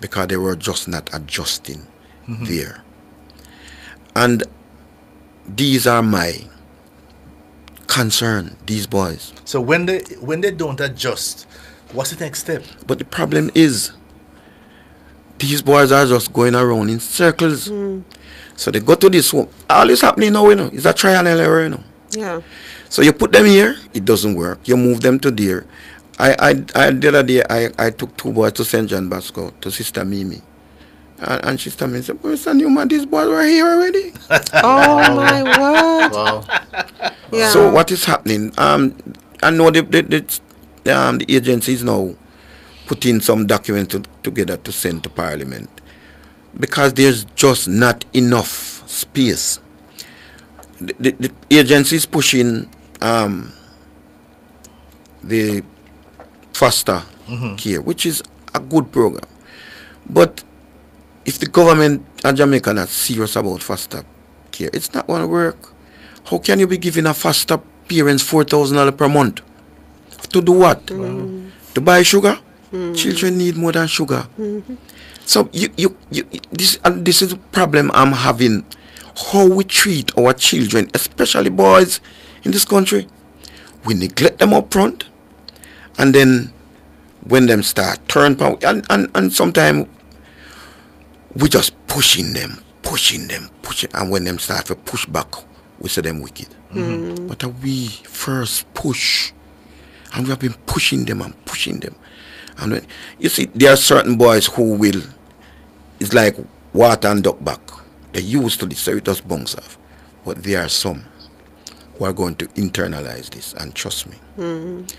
because they were just not adjusting Mhm. there. And these are my concern, these boys. So when they when they don't adjust, what's the next step? But the problem is, these boys are just going around in circles. Hmm. So they go to this one. All is happening now, you know. It's a trial and error, you know. Yeah. So you put them here, it doesn't work. You move them to there. I, I, I the other day, I, I took two boys to St. John Bosco to Sister Mimi. And, and Sister Mimi said, Mr. Newman, these boys were here already. Oh my word. Wow. Yeah. So what is happening? Um, I know the the, the, um, the agency is now putting some documents to, together to send to Parliament because there's just not enough space. The, the, the agency is pushing um, the foster Mhm. care, which is a good program, but if the government and Jamaica not serious about foster care, it's not going to work. How can you be giving a foster parents four thousand dollars per month to do what? Mm. To buy sugar? Mm. Children need more than sugar. Mm-hmm. So you, you, you this and this is the problem I'm having. How we treat our children, especially boys in this country. We neglect them up front, and then when them start turn pound and, and, and sometimes we just pushing them, pushing them, pushing and when them start to push back, we say them wicked. Mm. But uh, we first push and we have been pushing them and pushing them. And when, you see, there are certain boys who will, it's like water and duck back. They're used to this, so it just bounce off. But there are some who are going to internalize this, and trust me, Mm.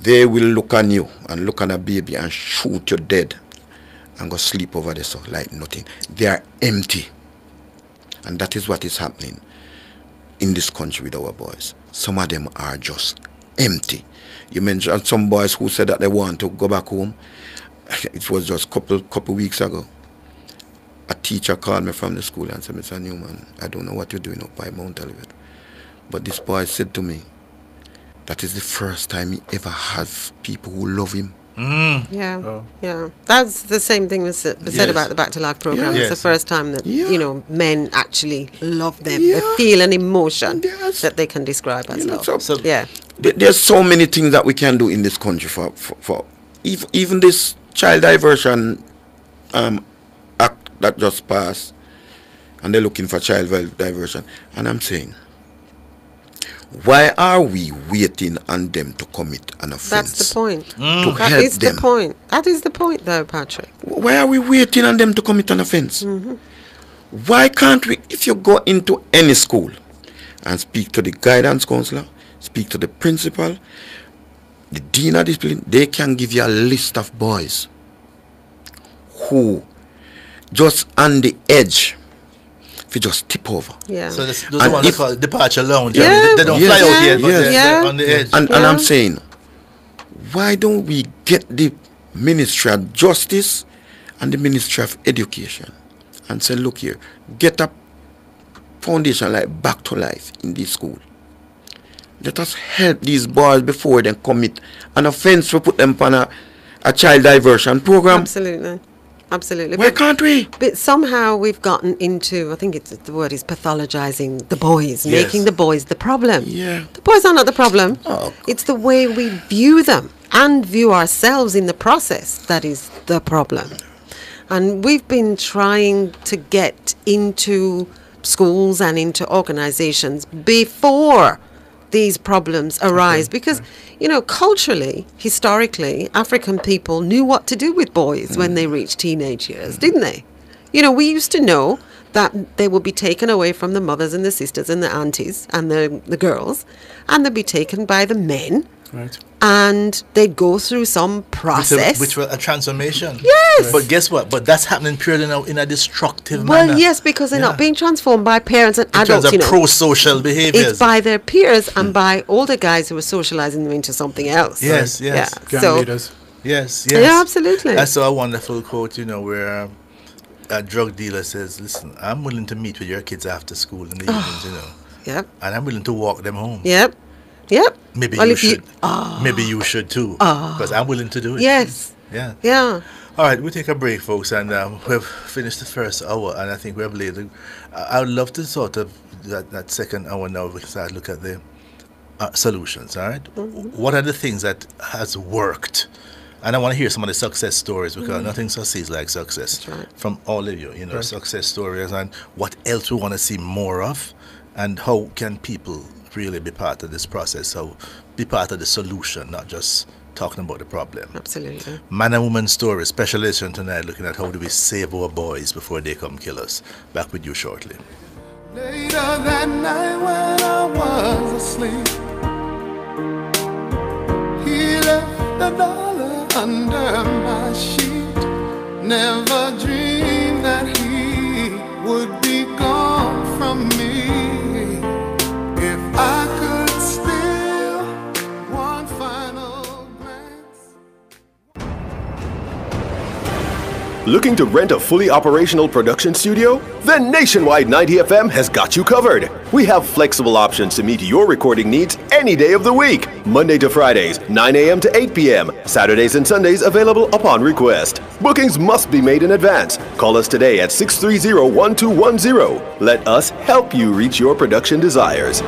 they will look on you and look on a baby and shoot you dead and go sleep over there so like nothing. They are empty. And that is what is happening. in this country with our boys. Some of them are just empty. You mentioned some boys who said that they want to go back home. It was just a couple couple weeks ago. A teacher called me from the school and said, Mr. Newman, I don't know what you're doing up by Mount Olivet. But this boy said to me, that is the first time he ever has people who love him. Mm. Yeah, yeah. That's the same thing was said was said Yes. about the Back to Life program. Yeah. It's the first time that you know men actually love them. They feel an emotion that they can describe as love. so yeah, There- There's so many things that we can do in this country for, for, for ev- even this child diversion um, act that just passed, and they're looking for child diversion. And I'm saying, why are we waiting on them to commit an offense? that's the point. To That help is them. the point. That is the point, though, Patrick. Why are we waiting on them to commit an offense? Mm-hmm. Why can't we, if you go into any school and speak to the guidance counselor, speak to the principal, the dean of discipline, they can give you a list of boys who just on the edge, if you just tip over. Yeah. So this, those And ones they if- call departure lounge. Yeah. They, they don't fly Yes. out yet, but Yes. they're, Yeah. they're on the edge. And, and I'm saying, why don't we get the Ministry of Justice and the Ministry of Education and say, look here, get a foundation like back to life in this school. Let us help these boys before they commit an offense We put them on a, a child diversion program. Absolutely. Absolutely. Why can't we? But somehow we've gotten into, I think it's the word is pathologizing the boys, Yes. making the boys the problem. Yeah. The boys are not the problem. Oh, it's the way we view them and view ourselves in the process that is the problem. And we've been trying to get into schools and into organizations before these problems arise. Because you know culturally historically african people knew what to do with boys when they mm. reached teenage years didn't they? You know we used to know that they would be taken away from the mothers and the sisters and the aunties and the, the girls and they'd be taken by the men Right. And they'd go through some process which was a transformation. Yes. But guess what? But that's happening purely in a, in a destructive manner. well manner. yes because they're Yeah. not being transformed by parents and In terms adults of you know pro-social behaviors. It's by their peers and by older guys who are socializing them into something else. Yes, yes. Yeah. So, Yes, yes. Yeah, absolutely. I saw a wonderful quote, you know, where um, a drug dealer says, "Listen, I'm willing to meet with your kids after school in the evenings, you know, yep, and I'm willing to walk them home. yep, yep. Maybe Well, you if you- should. Maybe you should too, Ah. because I'm willing to do it. Yes. Yeah. Yeah. All right, we'll take a break, folks, and um, we've finished the first hour, and I think we have laid. I I would love to sort of that, that second hour now because I look at the uh, solutions. All right? what are the things that has worked? And I want to hear some of the success stories because Mhm. nothing succeeds like success from all of you. You know, Right. success stories and what else we want to see more of, and how can people really be part of this process? so be part of the solution, not just talking about the problem. Absolutely. Man and woman story, special edition tonight, looking at how do we save our boys before they come kill us. Back with you shortly. Later that night when I was asleep, he left the dollar under my sheet. Never dreamed that he would be gone from me. Looking to rent a fully operational production studio? Then Nationwide 90 FM has got you covered. We have flexible options to meet your recording needs any day of the week. Monday to Fridays, 9 a.m. to 8 p.m. Saturdays and Sundays available upon request. Bookings must be made in advance. Call us today at 630 1210. Let us help you reach your production desires.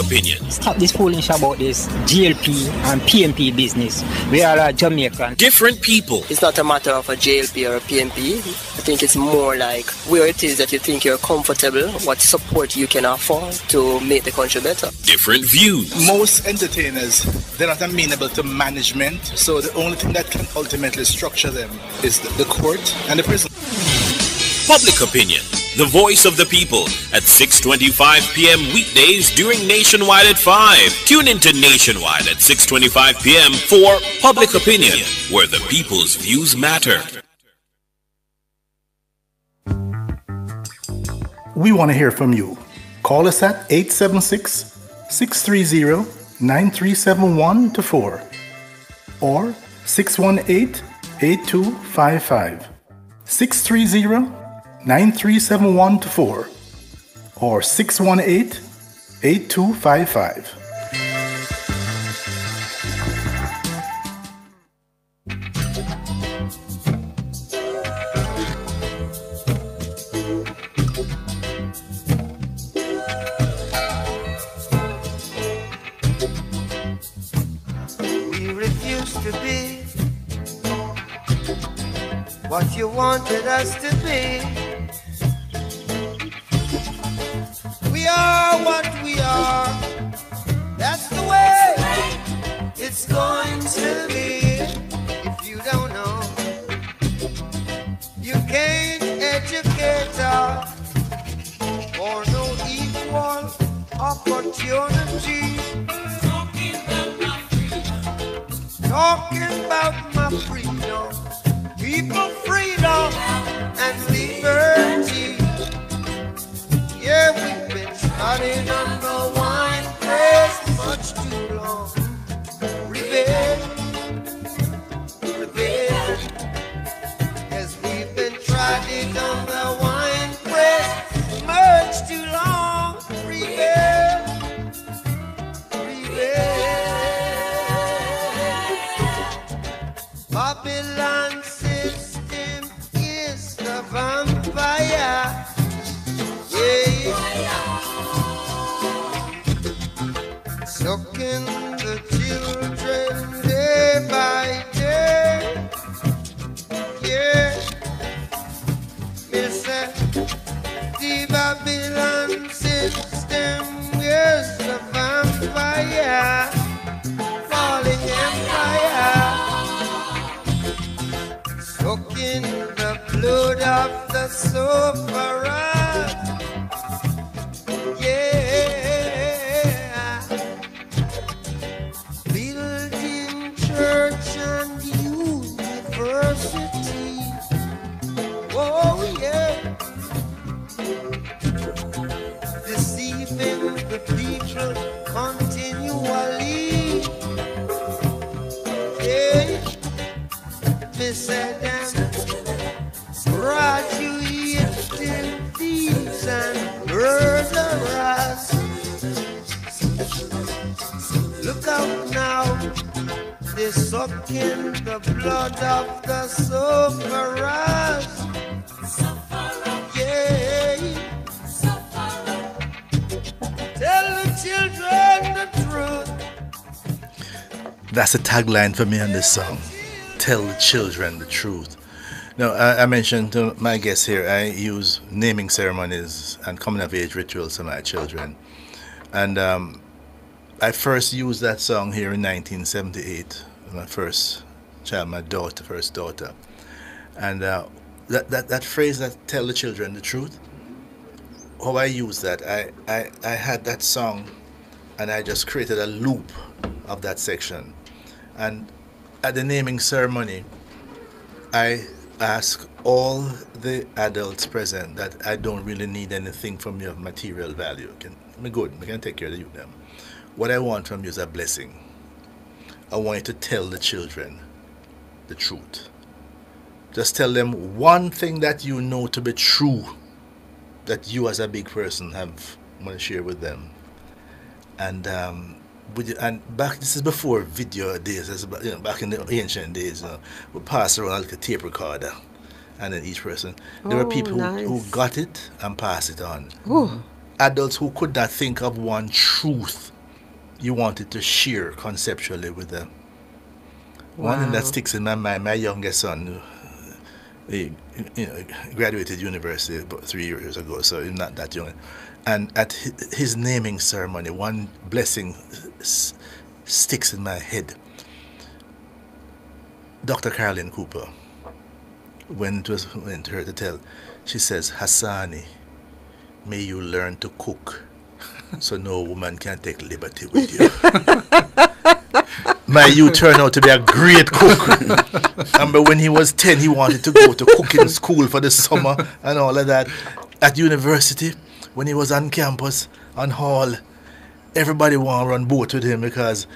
Public opinion. Stop this foolish about this GLP and PNP business. We are a Jamaican. Different people. It's not a matter of a JLP or a PNP. I think it's more like where it is that you think you're comfortable, what support you can afford to make the country better. Different views. Most entertainers, they're not amenable to management, so the only thing that can ultimately structure them is the, the court and the prison. Public opinion. The Voice of the People at 6.25 p.m. weekdays during Nationwide at 5. Tune into Nationwide at 6.25 p.m. for Public Opinion, where the people's views matter. We want to hear from you. Call us at 876-630-9371 to 4 or 618-8255. 630 9371 to 4 or 618 8255. We refuse to be what you wanted us to be. Are what we are. That's the way it's going to be. If you don't know, you can't educate us for no equal opportunity. Talking about my freedom, people freedom and liberty. Been tagline for me on this song. Tell the children the truth. Now, I, I mentioned to my guests here, I use naming ceremonies and coming of age rituals for my children. And um, I first used that song here in 1978, my first child, my daughter, first daughter. And uh, that, that, that phrase that tell the children the truth, how I use that, I, I, I had that song and I just created a loop of that section. And at the naming ceremony, I ask all the adults present that I don't really need anything from you of material value. Can me good, I can take care of you them. What I want from you is a blessing. I want you to tell the children the truth. Just tell them one thing that you know to be true that you as a big person have want to share with them. And um, the- and back this is before video days. This is you know, back in the ancient days, you know, we pass around like a tape recorder, and then each person. There were Oh, people who, who got it and passed it on. Ooh. Adults who could not think of one truth you wanted to share conceptually with them. One thing that sticks in my mind, my youngest son, uh, he you know, graduated university about three years ago, so he's not that young. And at his naming ceremony, one blessing s- sticks in my head. Dr. Carolyn Cooper, when it was went to her to tell, she says, Hassani, may you learn to cook so no woman can take liberty with you. My you turned out to be a great cook. Remember when he was 10, he wanted to go to cooking school for the summer and all of that. At university, when he was on campus on hall, everybody want to run boat with him because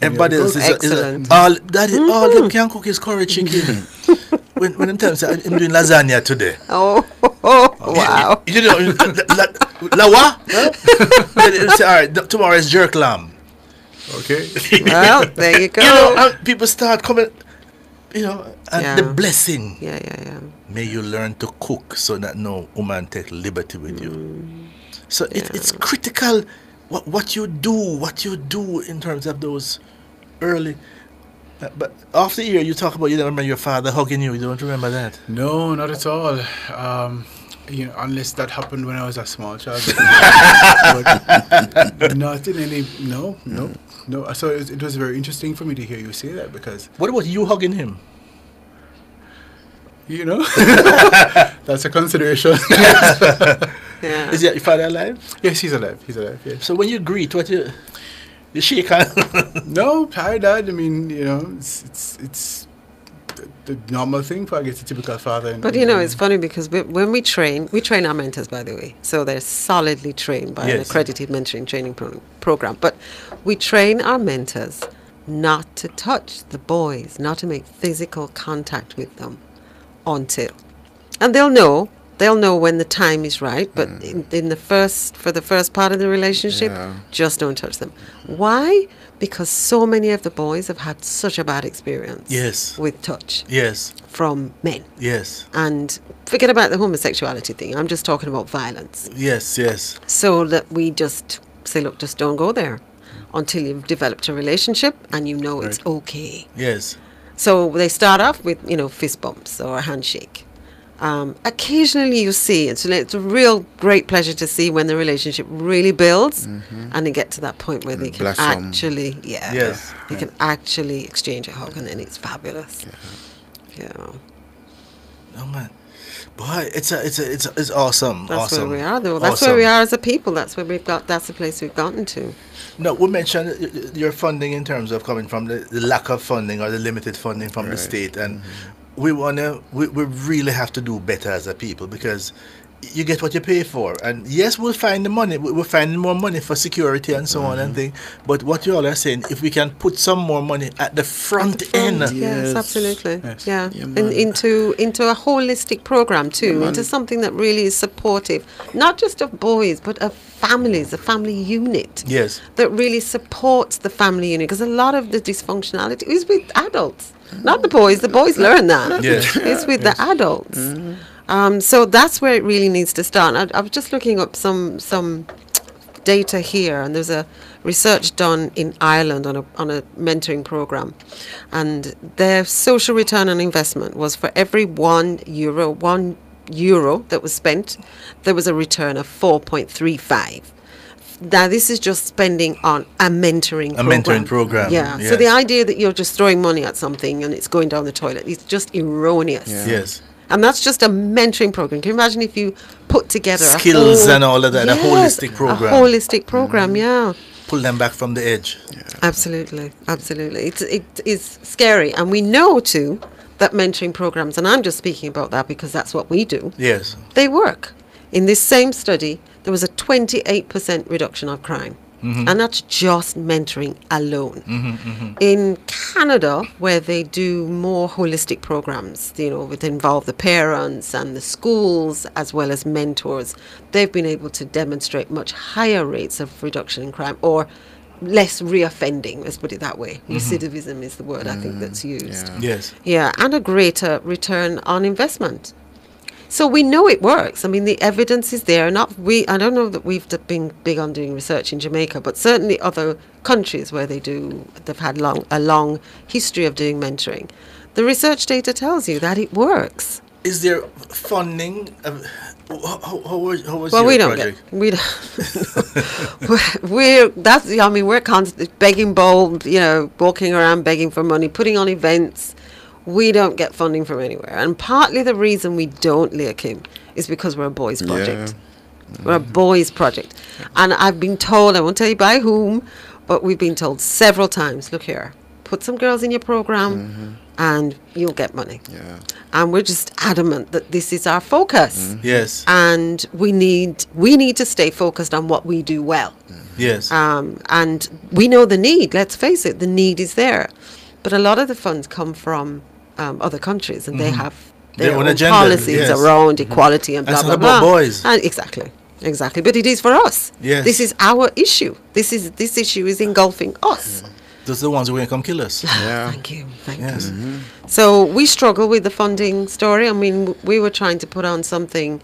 everybody else is, a, is a, all that is, all them mm-hmm. can cook is curry chicken. when when them say, I'm doing lasagna today. Oh, oh wow. You, know, la, la, la what? Huh? Say, all right, tomorrow is jerk lamb. Okay. Well, there you go. You know, people start coming, you know, and the blessing. Yeah, yeah, yeah. May you learn to cook so that no woman take liberty with you. Mm. So it, it's critical what, what you do, what you do in terms of those early. uh, But after year, you talk about you don't remember your father hugging you. You don't remember that. No, not at all. Um, you know, unless that happened when I was a small child. but not in any. No, no, no. So it, it was very interesting for me to hear you say that because What about you hugging him? you know that's a consideration. Yeah. Is your father alive? Yes, he's alive. He's alive. Yes. So when you greet, what you you shake hand? No, hi, dad. I mean, you know, it's it's it's the, the normal thing for I guess a typical father. and- But you know, it's funny because we, when we train, we train our mentors, by the way. So they're solidly trained by an accredited mentoring training pro- program. But we train our mentors not to touch the boys, not to make physical contact with them until. And they'll know. They'll know when the time is right. But mm. in, in the first, for the first part of the relationship, Yeah. just don't touch them. Why? Because so many of the boys have had such a bad experience Yes. with touch yes, from men. yes, And forget about the homosexuality thing. I'm just talking about violence. yes, yes. So that we just say, look, just don't go there until you've developed a relationship and you know it's okay. Yes. So they start off with, you know, fist bumps or a handshake. Um, occasionally you see, it's, it's a real great pleasure to see when the relationship really builds and they get to that point where they can blossom. actually, yeah, Yes. they can actually exchange a hug and then it's fabulous. Yeah. Oh man, boy, it's a, it's a, it's a, it's awesome. That's awesome. where we are, though. That's where we are as a people. That's where we've got. That's the place we've gotten to. No, we mentioned y- y- your funding in terms of coming from the, the lack of funding or the limited funding from the state, and we wanna, we, we really have to do better as a people because you get what you pay for. And yes, we'll find the money. we- We're finding more money for security and so on and mm-hmm. thing. But what you all are saying, if we can put some more money at the front, end, Yes, absolutely. Yeah, Yeah, In, man. into into a holistic program too, into something that really is supportive, not just of boys, but of families, a family unit yes, that really supports the family unit. Because a lot of the dysfunctionality is with adults, not the boys. The boys learn that. Yes. it's with the adults. Um, so that's where it really needs to start. I, I was just looking up some some data here, and there's a research done in Ireland on a on a mentoring program, and their social return on investment was for every one euro one euro that was spent, there was a return of four point three five. Now this is just spending on a mentoring A program. mentoring program, Yeah. So the idea that you're just throwing money at something and it's going down the toilet is just erroneous. yes. And that's just a mentoring program. Can you imagine if you put together a Skills whole- and all of that, a holistic program. A holistic program, yeah. Pull them back from the edge. Absolutely, absolutely. It's it is scary, and we know too that mentoring programs, and I'm just speaking about that because that's what we do. Yes. They work. In this same study, there was a 28% reduction of crime, Mhm. and that's just mentoring alone. Mhm, mhm. In Canada, where they do more holistic programs, you know, that involve the parents and the schools as well as mentors, they've been able to demonstrate much higher rates of reduction in crime or less reoffending, let's put it that way. Mhm. Recidivism is the word I think that's used. Yes. Yeah, and a greater return on investment. So we know it works. I mean, the evidence is there. Not we. I don't know that we've been big on doing research in Jamaica, but certainly other countries where they do, they've had long a long history of doing mentoring. The research data tells you that it works. Is there funding? Uh, how, how, how was, how was well, your we don't project? get we don't. we're, that's I mean we're constantly begging bowl, you know, walking around begging for money, putting on events. We don't get funding from anywhere, and partly the reason we don't, Leachim, is because we're a boys' project. We're a boys' project, and I've been told I won't tell you by whom, but we've been told several times. Look here, put some girls in your program. and you'll get money. Yeah. And we're just adamant that this is our focus. Mm-hmm. Yes. And we need we need to stay focused on what we do well. Yes. Um, and we know the need. Let's face it, the need is there. But a lot of the funds come from um, other countries, and they Mhm. have Their their own own agenda, policies yes. around Mhm. equality and And blah it's blah blah. boys. And exactly, exactly. But it is for us. Yes. This is our issue. This is this issue is engulfing us. Those are the ones who are going to come kill us. Yeah. Thank you. Thank Yes. you. So we struggle with the funding story. I mean, w- we were trying to put on something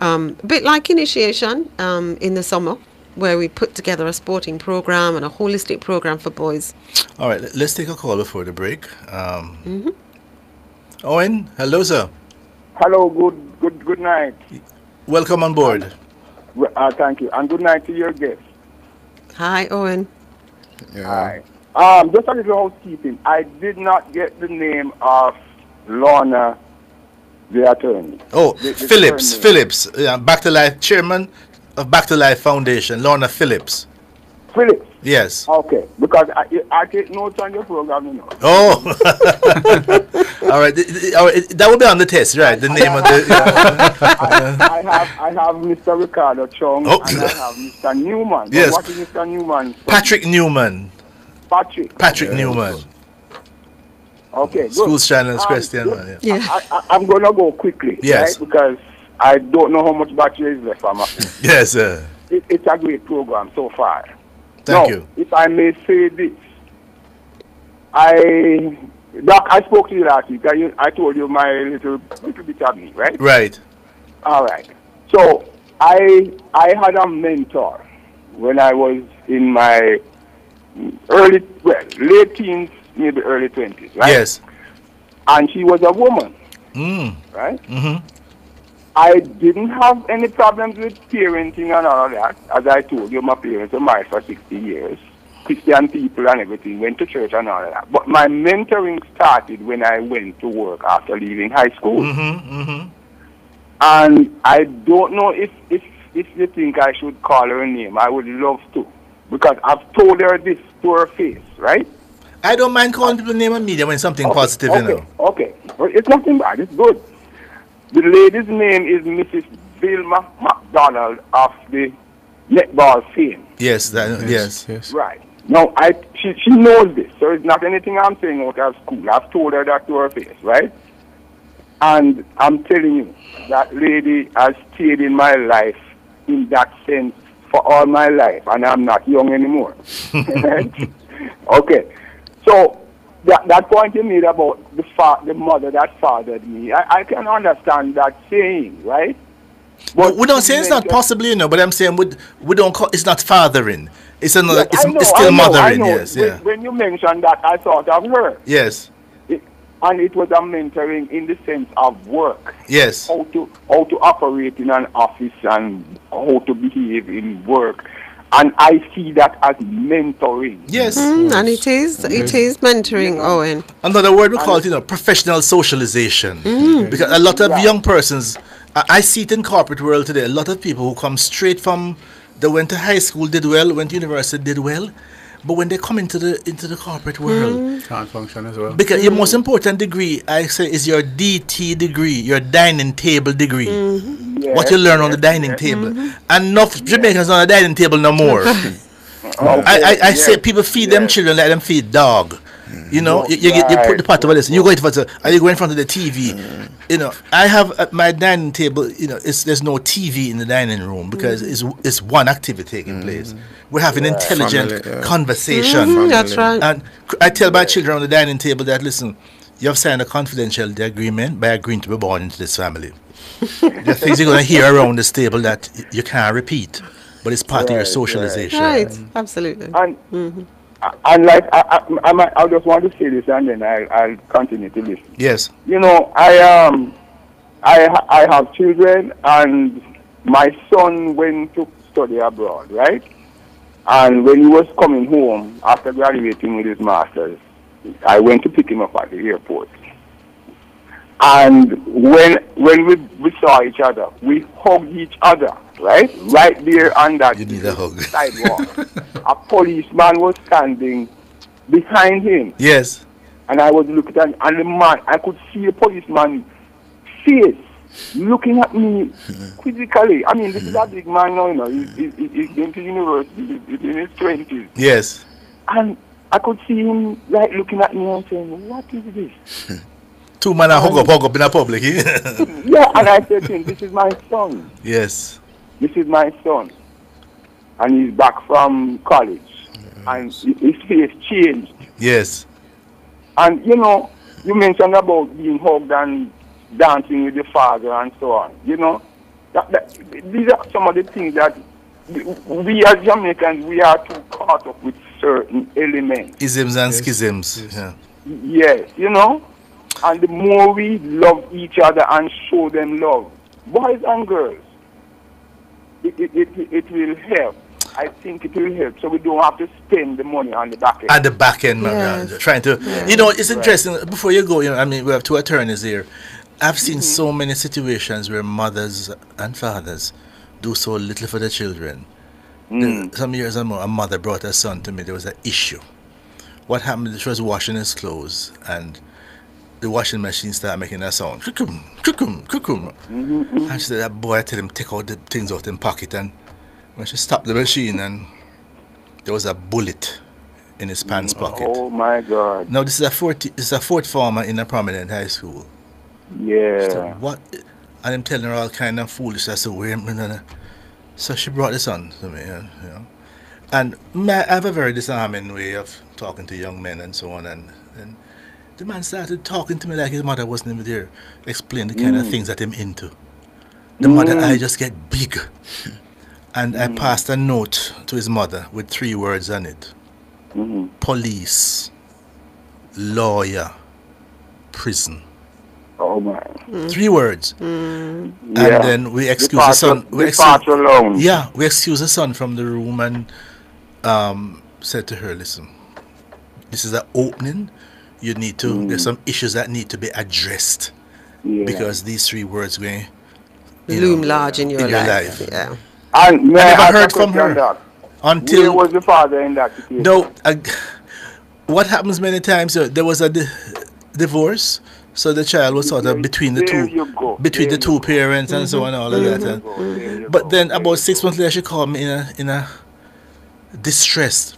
um, a bit like initiation um, in the summer, where we put together a sporting program and a holistic program for boys. All right, let- let's take a call before the break. Um, Mhm. Owen, hello, sir. Hello, good good good night. Welcome on board. Well, Uh, thank you, and good night to your guests. Hi, Owen. Hi. Um, just a little housekeeping. I did not get the name of Lorna, the attorney. Oh, The- the Phillips, attorney. Phillips, yeah, Back to Life, chairman of Back to Life Foundation, Lorna Phillips. Phillips. Yes. Okay, because I, I take notes on your program, you know. Oh, all right. th- th- all right, That will be on the test, right? The name of the. I have I have Mr. Ricardo Chong Oh. and I have Mr. Newman. But Yes. What is Mr. Newman? Patrick Newman. Patrick. Patrick Newman. Okay, good. Schools channels, Um, Christian good. man. Yeah. I, I, I'm going to go quickly, Yes. right? Because I don't know how much battery is left on my phone. Yes, sir. It, it's a great program so far. Thank now, you. If I may say this, I Doc, I spoke to you last week. I, I told you my little little bit of me, right? Right. All right. So I I had a mentor when I was in my early well late teens, maybe early twenties, right? Yes. And she was a woman, Mm. right? Mm-hmm. I didn't have any problems with parenting and all of that. As I told you, my parents were married for 60 years. Christian people and everything, went to church and all of that. But my mentoring started when I went to work after leaving high school. Mm-hmm. Mm-hmm. And I don't know if, if, if you think I should call her name. I would love to. Because I've told her this to her face, right? I don't mind calling people name and media when something positive, you know. Okay. Well, it's nothing bad. It's good. The lady's name is Mrs. Vilma McDonald of the netball fame. Yes, that, yes. Right. Now, I she, she knows this, so it's not anything I'm saying out of school. I've told her that to her face, right? And I'm telling you, that lady has stayed in my life in that sense for all my life, and I'm not young anymore. Okay. So that, that point you made about the fa- the mother that fathered me, I, I can understand that saying, right? But we don't say it's not possibly, you know, but I'm saying we, we don't call it's not fathering. It's another. Yes, it's, know, it's still know, mothering. Yes, when, yeah. When you mentioned that, I thought of her. Yes, It- and it was a mentoring in the sense of work. yes. How to how to operate in an office and how to behave in work. And I see that as mentoring. Yes. Mm, and it is it is mentoring, Owen. Another word we call it, you know, professional socialization. Mm. Because a lot of young persons, I, I see it in corporate world today. A lot of people who come straight from, they went to high school, did well, went to university, did well, but when they come into the into the corporate world, Mm. Can't function as well. because your most important degree, I say, is your DT degree, your dining table degree. Mm-hmm. what you learn on the dining table. And enough Jamaicans on the dining table no more. Oh, I, I, I say people feed them children let them feed dog. You know, you, you, get, you put the pot over this. You go in front of, and you go in front of the TV. Mm. You know, I have at my dining table. You know, it's, there's no TV in the dining room because mm. it's it's one activity taking mm. place. We're having Right. intelligent Family, yeah. conversation. Mhm, that's right. And c- I tell my children on the dining table that listen, you have signed a confidentiality agreement by agreeing to be born into this family. there are things you're going to hear around this table that you can't repeat, but it's part of your Right, socialization. Right, absolutely. And Mhm. and like I, I, I, I just want to say this, and then I'll, I'll continue to listen. Yes. You know, I um, I I have children, and my son went to study abroad, right? And when he was coming home after graduating with his masters, I went to pick him up at the airport. And when when we, we saw each other, we hugged each other, right? Right there on that You need a hug. sidewalk. a policeman was standing behind him. Yes. And I was looking at and the man, I could see the policeman face looking at me quizzically. I mean, this is a big man now, you know. He's, he's, he's going to university, he's in his 20s. Yes. And I could see him like looking at me and saying, What is this? Two men are hug up, hug up in a public. eh? yeah, and I said to him, This is my son. yes. This is my son. And he's back from college. And his face changed. Yes. And you know, you mentioned about being hugged and dancing with the father and so on. You know, that, that, these are some of the things that we, we as Jamaicans we are too caught up with certain elements. Isms and schisms. Yeah. Yes, you know, and the more we love each other and show them love, boys and girls, it it, it, it will help. I think it will help, so we don't have to spend the money on the back end. At the back end, man, Yes. yeah, trying to, Yes. you know, it's Right. interesting. Before you go, you know, I mean, we have two attorneys here. I've seen Mm-hmm. so many situations where mothers and fathers do so little for their children. Mm. Some years ago, a mother brought her son to me. There was an issue. What happened? She was washing his clothes, and the washing machine started making that sound. Kukum, kukum, kukum. Mm-hmm. And she said, that boy, I tell him, take all the things out of in pocket. And when she stopped the machine, and there was a bullet in his pants pocket. Oh my God! Now, this is a 40, this is a fourth former in a prominent high school. Yeah. So what? And I'm telling her all kind of foolish. I said, wait a minute. So she brought this on to me, yeah, you know. And I have a very disarming way of talking to young men and so on. And, and the man started talking to me like his mother wasn't even there, explain the kind of Mm. things that I'm into. The mother I just get big. And I passed a note to his mother with three words on it Mm-hmm. police, lawyer, prison. Oh my! Three words. Yeah. And then we excuse the son. We departure lounge. Yeah, we excuse the son from the room and um, said to her, "Listen, this is an opening. You need to. There's mm. some issues that need to be addressed Yeah. because these three words going Loom large in your in your life. life. Yeah. And may I I never ask a heard from her that? until Where was the father in that situation? No, I, what happens many times? Uh, there was a di- divorce, so the child was sort of between the There two, between There the two parents and so on, all of that. Mm-hmm. Uh. And- but then about six months later, she called me in a in a distress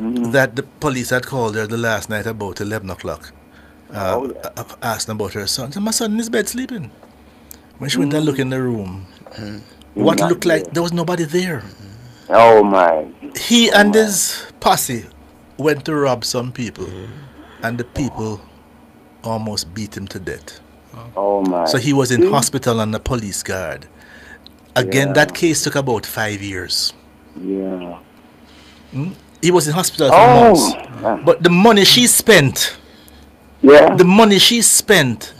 Mm-hmm. that the police had called her the last night about eleven o'clock, uh, Oh, asking about her son. So my son in his bed sleeping. When she went and looked in the room, what Not looked like there was nobody there. Oh my! He and his posse went to rob some people, and the people almost beat him to death. Oh my! So he was in See? hospital on the police guard. Again, Yeah. that case took about five years. Yeah. Hmm? He was in hospital for Oh, months. But the money she spent, yeah, the money she spent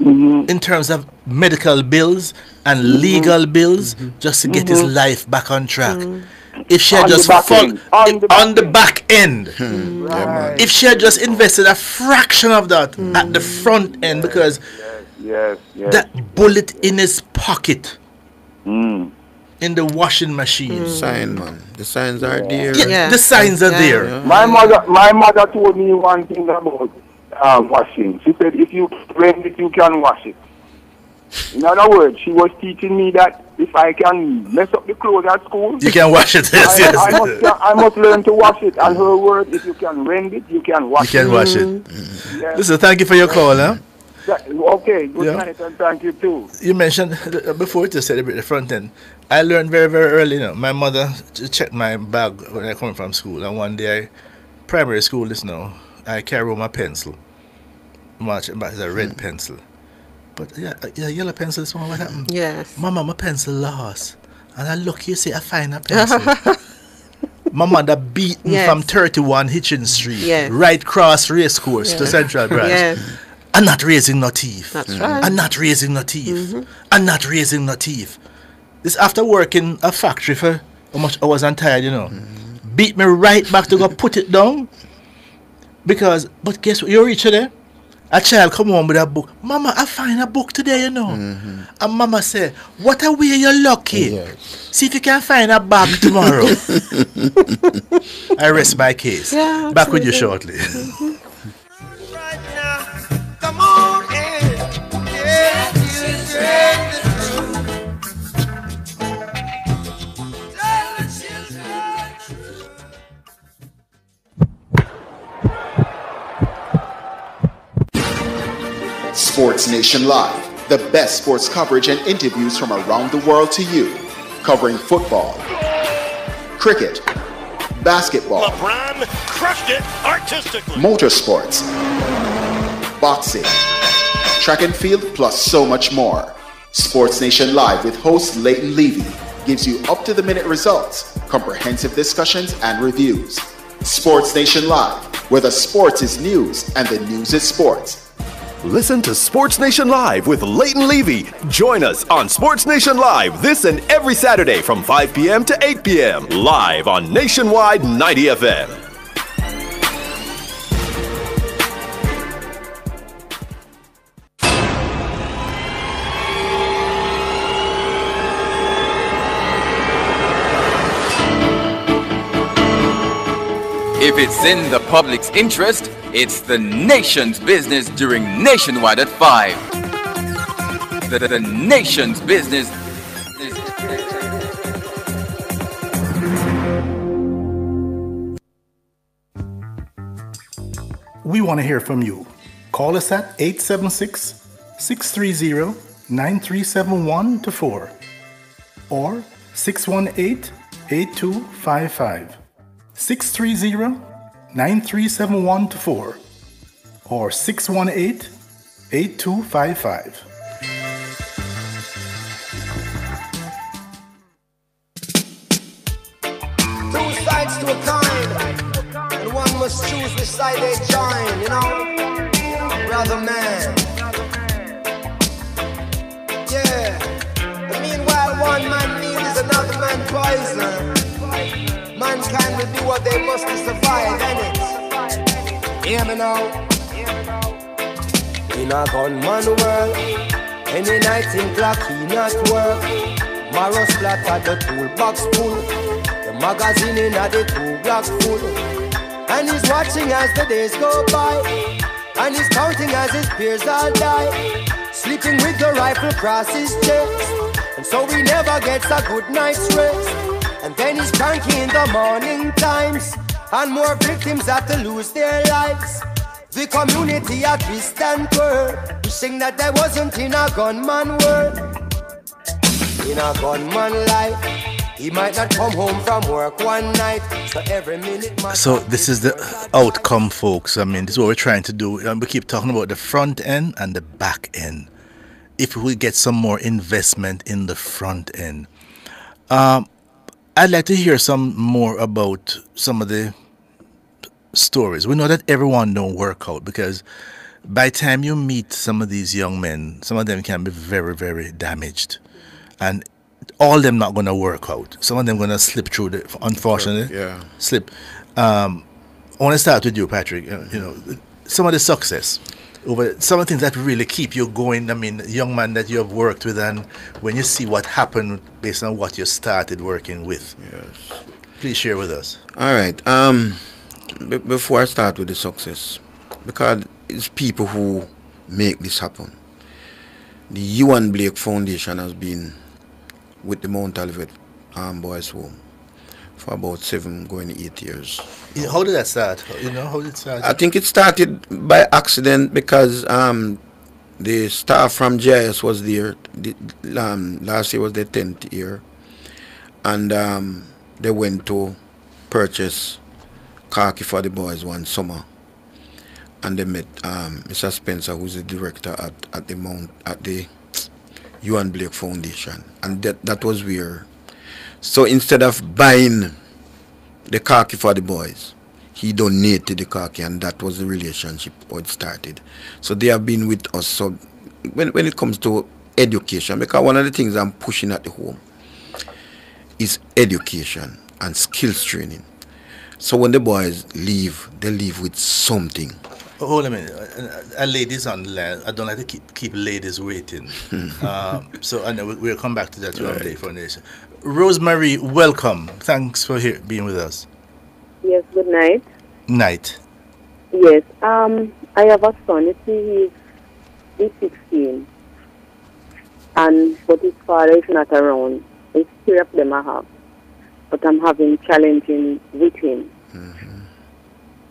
Mm-hmm. in terms of medical bills and legal bills just to get his life back on track. If she had Mm-hmm. On just back fol- end. On the on the back end, Right. if she had just invested a fraction of that at the front end, because Yes, yes. that bullet in his pocket, Mm. In the washing machine, Sign, man. The signs are there. Yeah, the signs are there. My mother, my mother told me one thing about um, washing. She said, if you rent it, you can wash it. In other words, she was teaching me that if I can mess up the clothes at school, You can wash it, yes, I, yes. I, must, I must learn to wash it. And her word, if you can rend it, you can wash it. You can it. wash it. Yeah. Listen, thank you for your call, huh? That- Okay, good Yeah. night and thank you too. You mentioned uh, before to celebrate the front end. I learned very, very early. You know, my mother checked my bag when I come from school, and one day, I, primary school, this now, I carry home my pencil. Much, but it's a red pencil. But yeah, uh, yeah, yellow pencil. This one, what happened? Yes. Mama, my pencil lost, and I look. You see, I find a pencil. my mother beat me Yes. from 31 Hitchin Street, Yes. right cross race course to Central Branch. Yes. I'm not mm. raising no thief. That's right. I'm not mm-hmm. raising no thief. I'm not raising no thief. This after working a factory for how much hours and tired, you know. Mm-hmm. Beat me right back to go put it down. Because but guess what? You're reach there. A child come home with a book. Mama, I find a book today, you know. Mm-hmm. And mama say, What a way you're lucky. See if you can find a bag tomorrow. I rest my case. Yeah, Back with you shortly. Sports Nation Live, the best sports coverage and interviews from around the world to you, covering football, cricket, basketball, LeBron crushed it artistically, motorsports, boxing track and field, plus so much more. Sports Nation Live with host Leighton Levy gives you up to the minute results, comprehensive discussions, and reviews. Sports Nation Live, where the sports is news and the news is sports. Listen to Sports Nation Live with Leighton Levy. Join us on Sports Nation Live this and every Saturday from 5 p.m. to 8 p.m. Live on Nationwide 90 FM. If it's in the public's interest, it's the nation's business during Nationwide at 5. The, the nation's business. We want to hear from you. Call us at 876 630 9371 to 4 or 618 8255. 630 9371 to 4 or 618 8255. Two sides to a coin, and one must choose which side they join, you know? Hear me now. In a gunman world, any night in clock he not work. Marrow splatter the toolbox full. The magazine in a the two full. And he's watching as the days go by. And he's counting as his peers all die. Sleeping with the rifle across his chest. And so he never gets a good night's rest. And then he's cranky in the morning times. And more victims have to lose their lives. The community a twist and twirl. Wishing that there wasn't in a gunman world. In a gunman life. He might not come home from work one night. So every minute So this is the outcome, folks. I mean, this is what we're trying to do. We keep talking about the front end and the back end. If we get some more investment in the front end, um, I'd like to hear some more about some of the stories. We know that everyone don't work out because by the time you meet some of these young men, some of them can be very, very damaged, and all them not gonna work out. Some of them gonna slip through the, unfortunately, Yeah. slip. Um, I want to start with you, Patrick. Uh, You know, some of the success. Over some of the things that really keep you going. I mean, young man that you have worked with, and when you see what happened based on what you started working with. Yes. Please share with us. All right. Um, before I start with the success, because it's people who make this happen. The Ewan Blake Foundation has been with the Mount Olivet um, Boys Home for about seven, going eight years. How did that start? You know, how did it start? I think it started by accident because um, the staff from GIS was there. The, um, last year was the 10th year. And um, they went to purchase khaki for the boys one summer. And they met um, Mr. Spencer, who's the director at, at the Mount at the Ewan Blake Foundation. And that, that was where. So instead of buying the khaki for the boys, he donated the khaki, and that was the relationship how it started. So they have been with us. So when, when it comes to education, because one of the things I'm pushing at the home is education and skills training. So when the boys leave, they leave with something. Hold a minute. Uh, ladies on the line. I don't like to keep, keep ladies waiting. um, so I know we- we'll come back to that one day Foundation. Rosemary, welcome. Thanks for here, being with us. Yes, good night. Night. Yes, um, I have a son. You see, he's, he's 16. And, but his father is not around. It's three of them I have. But I'm having challenging with him.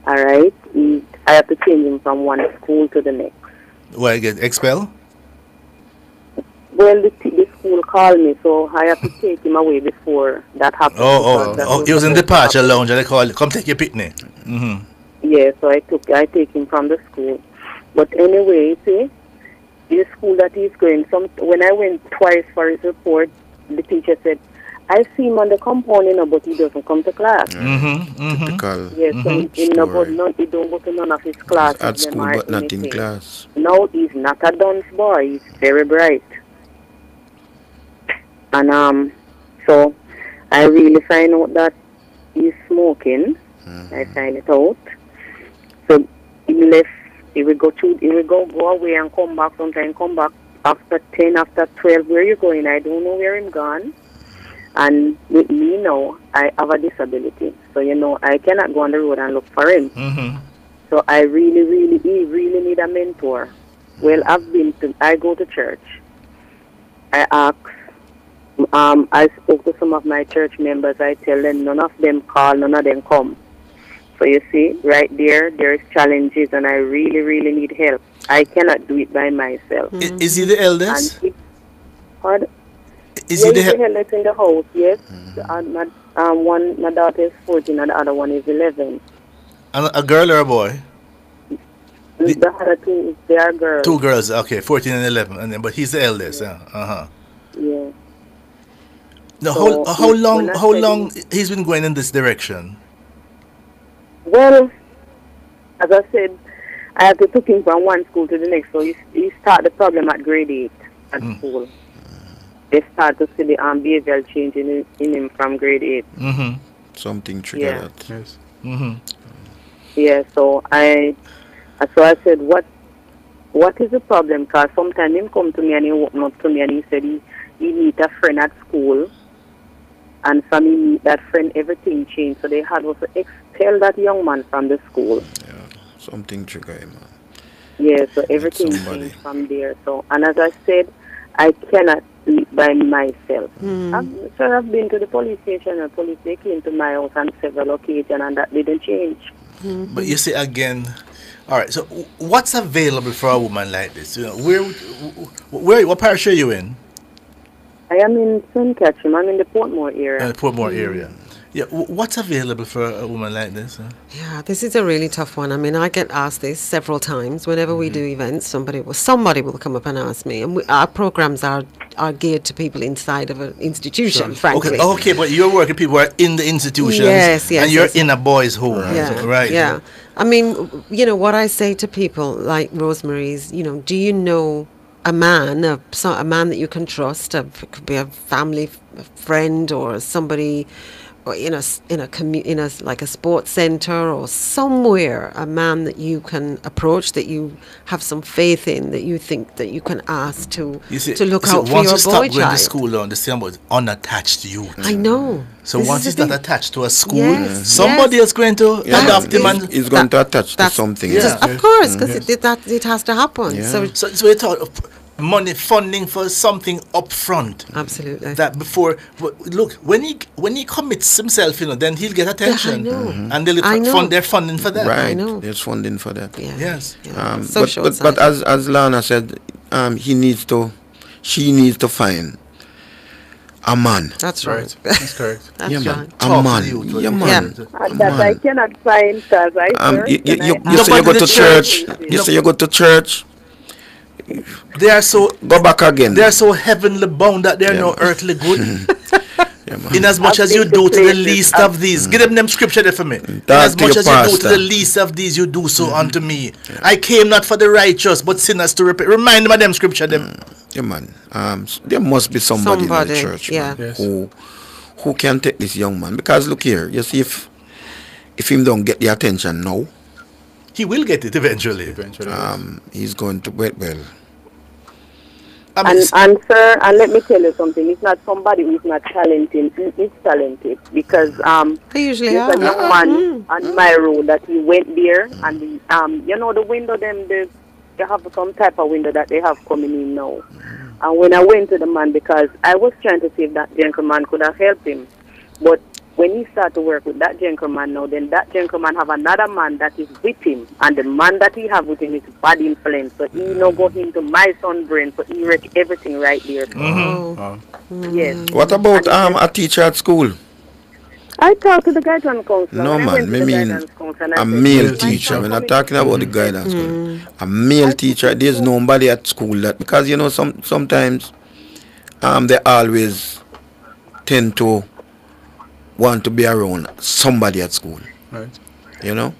All right? He, I have to change him from one school to the next. Why get expelled? Well, the, the school called me, so I have to take him away before that happens. Oh, oh, oh, he was in to departure happen. lounge and they called, come take your picnic. Mm-hmm. Yeah, so I took I take him from the school. But anyway, see, the school that he's going, some when I went twice for his report, the teacher said, I see him on the compound, you know, but he doesn't come to class. Mm-hmm. mm-hmm. Typical. Yes, so Mhm. he, no, but story. none, he don't go to none of his classes. At them school, but not in class. No, he's not a dunce boy. He's very bright. And um, so I really find out that he's smoking. I find it out. So he left. He will go to. He will go go away and come back. Sometime come back after ten, after twelve. Where you going? I don't know where him gone. And with me now, I have a disability. So you know, I cannot go on the road and look for him. Mm-hmm. So I really, really, he really need a mentor. Well, I've been to, I go to church. I ask, um, I spoke to some of my church members. I tell them none of them call, none of them come. So you see, right there, there's challenges, and I really, really need help. I cannot do it by myself. I- Is he the eldest? And if, pardon? Is yeah, he the he's he- the eldest in the house? Yes. Mm-hmm. And um, my, um, one, my daughter is 14, and the other one is 11. And a girl or a boy? The other two, they are girls. Two girls, okay, 14 and 11. And then, but he's the eldest. Yeah. Uh, uh-huh. Yeah. Now, So, how, uh, how long how long he's been going in this direction? Well, as I said, I have to took him from one school to the next. So he, he start the problem at grade 8 at mm. school. They start to see the um, behavioral change in, in him from grade 8. Mm-hmm. Something triggered Yeah. that. Yes. Mm-hmm. Yeah, so I, so I said, what, what is the problem? Because sometimes him come to me and he open up to me and he said he, he meet a friend at school. And from he meet that friend, everything changed. So they had to expel that young man from the school. Yeah, something triggered him. man. Yeah, so everything changed from there. So, and as I said, I cannot do by myself. Hmm. I've, so I've been to the police station, and police they came to my house on several occasions, and that didn't change. But you see again, all right. So what's available for a woman like this? You know, where, would- w- w- where, what parish are you in? I am in St. Catherine. I'm in the Portmore area. Uh, Portmore area. Yeah. What's available for a woman like this? huh? Yeah, this is a really tough one. I mean, I get asked this several times whenever we do mm-hmm. events. Somebody will somebody will come up and ask me, and we, our programs are are geared to people inside of an institution. Frankly, Okay, okay, but you're working people who are in the institution, Yes, yes, And you're yes. in a boys' home. Yeah, so- right. Yeah, I mean, you know what I say to people like Rosemary's. You know, do you know a man, a, a man that you can trust? A, it could be a family friend or somebody, or in a s- in a commu- in a s- like a sports center or somewhere. A man that you can approach, that you have some faith in, that you think that you can ask to You see, to look you see, out for once your you stop boy going child. to school, on the same about unattached youth. I know. So This once is he's not attached to a school, Yes, somebody yes. is going to Yeah, adopt him he's- and he's going to attach to that's- something. Yeah. Of course, because Mhm. it, that it has to happen. So So, so we talk of money funding for something upfront. Absolutely. That before, look, when he when he commits himself, you know, then he'll get attention, know. and they'll I know. fund their funding for that. Right. know. There's funding for that. Yeah. Yes. Um, So but, but, but as as Lorna said, um, he needs to, she needs to find a man. That's right. Right. That's correct. That's yeah, man. right. A man. the youth, Yeah, man. yeah. A And that I cannot find because I Um, you, you, you, you say you go to church. church. You say you go to church. They are so Go back again. they are so heavenly bound that they are Yeah, no man. earthly good. Yeah. In as much as you do to the least of these, give them them scripture there for me. In as much your as you do to the least of these, you do so unto me. I came not for the righteous, but sinners to repent. Remind them of them scripture them. Yeah, man. Um, there must be somebody, in the church, yeah. man, Yes. who who can take this young man. Because look here, you see, if if him don't get the attention now, He will get it eventually. Eventually. um, he's going to well, well. I mean, And, and sir, and let me tell you something. It's not somebody who's not talented. He is talented because um, They usually there's are. a young man on my road that he went there, and the, um, you know the window them the they have some type of window that they have coming in now. And when I went to the man because I was trying to see if that gentleman could have helped him, but when he start to work with that gentleman now, then that gentleman have another man that is with him, and the man that he have with him is bad influence. So he no go into my son brain, so he wreck everything right there. Mhm. Yes. What about um a teacher at school? I talked to the guidance counselor. No When I man, went to me the mean guidance counselor and I a said, male teacher. son We're not talking about the guidance school. A male teacher. There's nobody at school that because you know some sometimes um they always tend to want to be around somebody at school. Right. You know?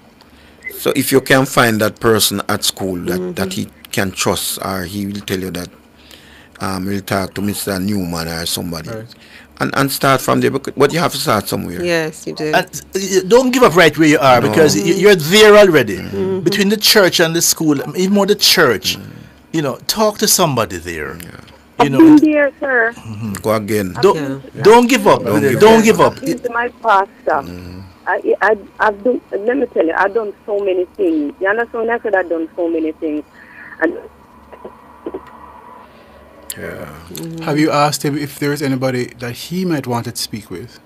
So if you can find that person at school that, mm-hmm. that he can trust or he will tell you that um he'll talk to Mr. Newman or somebody. And and start from there because, but you have to start somewhere. Yes, you do. And don't give up right where you are No. because y- you're there already. Mm-hmm. Mm-hmm. Between the church and the school, even more the church, you know, talk to somebody there. You know, Been there, sir. Mm-hmm. Go again. don't don't give up. Don't give Don't up. give up. He's my pastor. Mm-hmm. I, I, I've done, let me tell you, I've done so many things. You understand I said I've done so many things? And Have you asked him if there is anybody that he might want to speak with?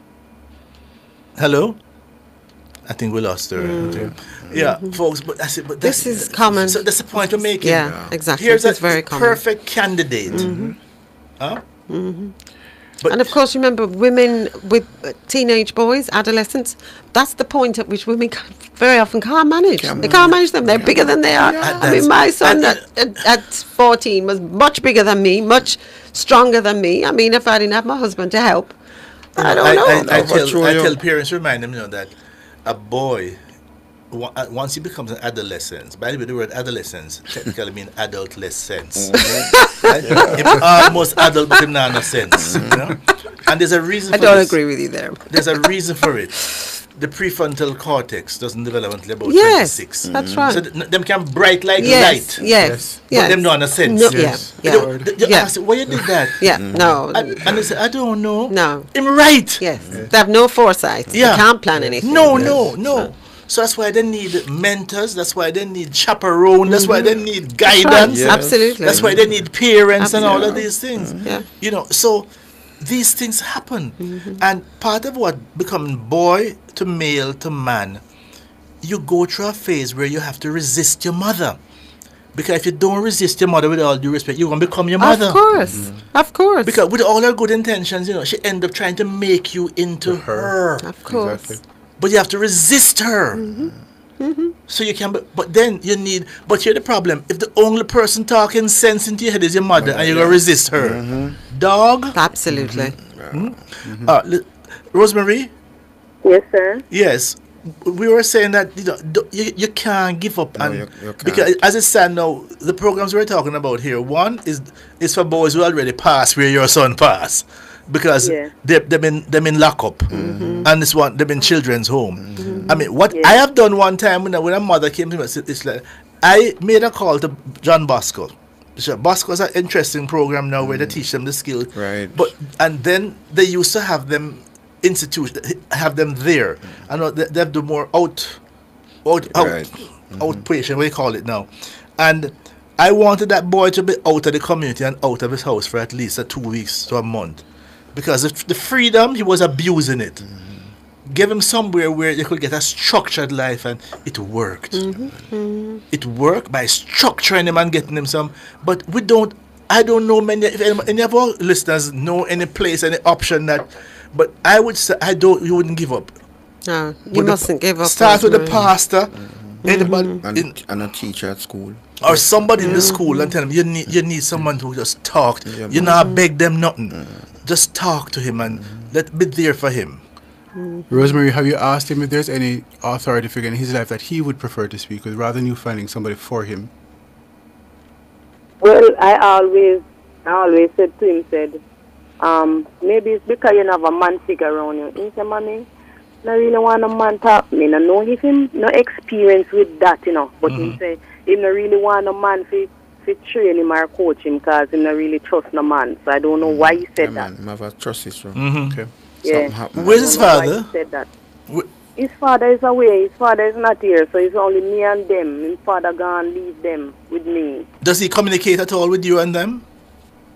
Hello. I think we lost her. Okay. Yeah, folks, but that's it. But This that's, is common. So that's the point we're making. Yeah, Yeah. exactly. Here's It's a very common. perfect candidate. Mhm. Huh? hmm and of course, remember, women with uh, teenage boys, adolescents, that's the point at which women ca- very often can't manage. they can't manage them. They're bigger than they are. I mean, my son at, at, at 14 was much bigger than me, much stronger than me. I mean, if I didn't have my husband to help, I don't I, know. I, I, tell, I yeah. tell parents, remind them, you know, that a boy, uh, once he becomes an adolescent, by the way, the word adolescence technically means adolescence. right? Him almost adult, but him not no sense. You know? And there's a reason I don't this. agree with you there. There's a reason for it. The prefrontal cortex doesn't develop until about Yes, 26. that's mm. right. So th- them can bright like Yes, light. yes, Yes. But yes. them not in a sense. No, Yes. yeah, You yeah. know, th- you Yeah. ask, why you did that? Yeah, mm. no. And, and they say, I don't know. No. Him right. Yes. They have no foresight. Yeah. They can't plan anything. No, no, no. So that's why they need mentors. That's why they need chaperone. That's why they mm-hmm. need guidance. Yes. Absolutely. That's why they need parents and all of these things. Mm. Yeah. You know, so these things happen. And part of what becoming boy to male to man, you go through a phase where you have to resist your mother. Because if you don't resist your mother with all due respect, you're going to become your mother. Of course. Mm-hmm. Of course. Because with all her good intentions, you know, she end up trying to make you into her. Of course. But you have to resist her. Mm-hmm. So you can, be, but then you need, but here's the problem. If the only person talking sense into your head is your mother and you're going to resist her, dog. Absolutely. Hmm? Uh, li- Rosemary? Yes, sir. Yes. We were saying that you know do- you, you can't give up and you- you can't. because as it stands now, the programs we're talking about here, one is is for boys who already passed where your son passed. Because Yeah. they they've been they've been locked up Mm-hmm. and this one they've been children's home. Mm-hmm. I mean what I have done one time when, a- when a mother came to me it's it's like I made a call to John Bosco. So Bosco's an interesting program now where they mm. teach them the skill. Right. But and then they used to have them institute have them there. Mm. I know they, they have the more out out out Right. Mm-hmm. outpatient, what do you call it now? And I wanted that boy to be out of the community and out of his house for at least a two weeks to a month. Because of the freedom he was abusing it. Give him somewhere where they could get a structured life and it worked. Mm-hmm, mm-hmm. It worked by structuring him and getting him some but we don't I don't know many if any, any of our listeners know any place, any option that but I would say I don't you wouldn't give up. No, you with mustn't give up. Start with the Rosemary. pastor, mm-hmm. anybody And, in, and a teacher at school. or somebody in the school and tell them you need you need someone who just talk. You not beg them nothing. Mm. Just talk to him and let be there for him. Rosemary, have you asked him if there's any authority figure in his life that he would prefer to speak with rather than you finding somebody for him? Well, I always, I always said to him, said, um, maybe it's because you don't have a man figure around you. He said, mommy, I really want a man talk to me. I know if him no experience with that, you know. But he Mhm. say, he no really want a man to, to train him or coach him because he no really trust no man. So I don't know why he said mm-hmm. Yeah, that. man, have a trust issue. Mhm. Okay. Yeah. Something. Where's his I don't know why father? He said that. His father is away. His father is not here, so it's only me and them. His father gone leave them with me. Does he communicate at all with you and them?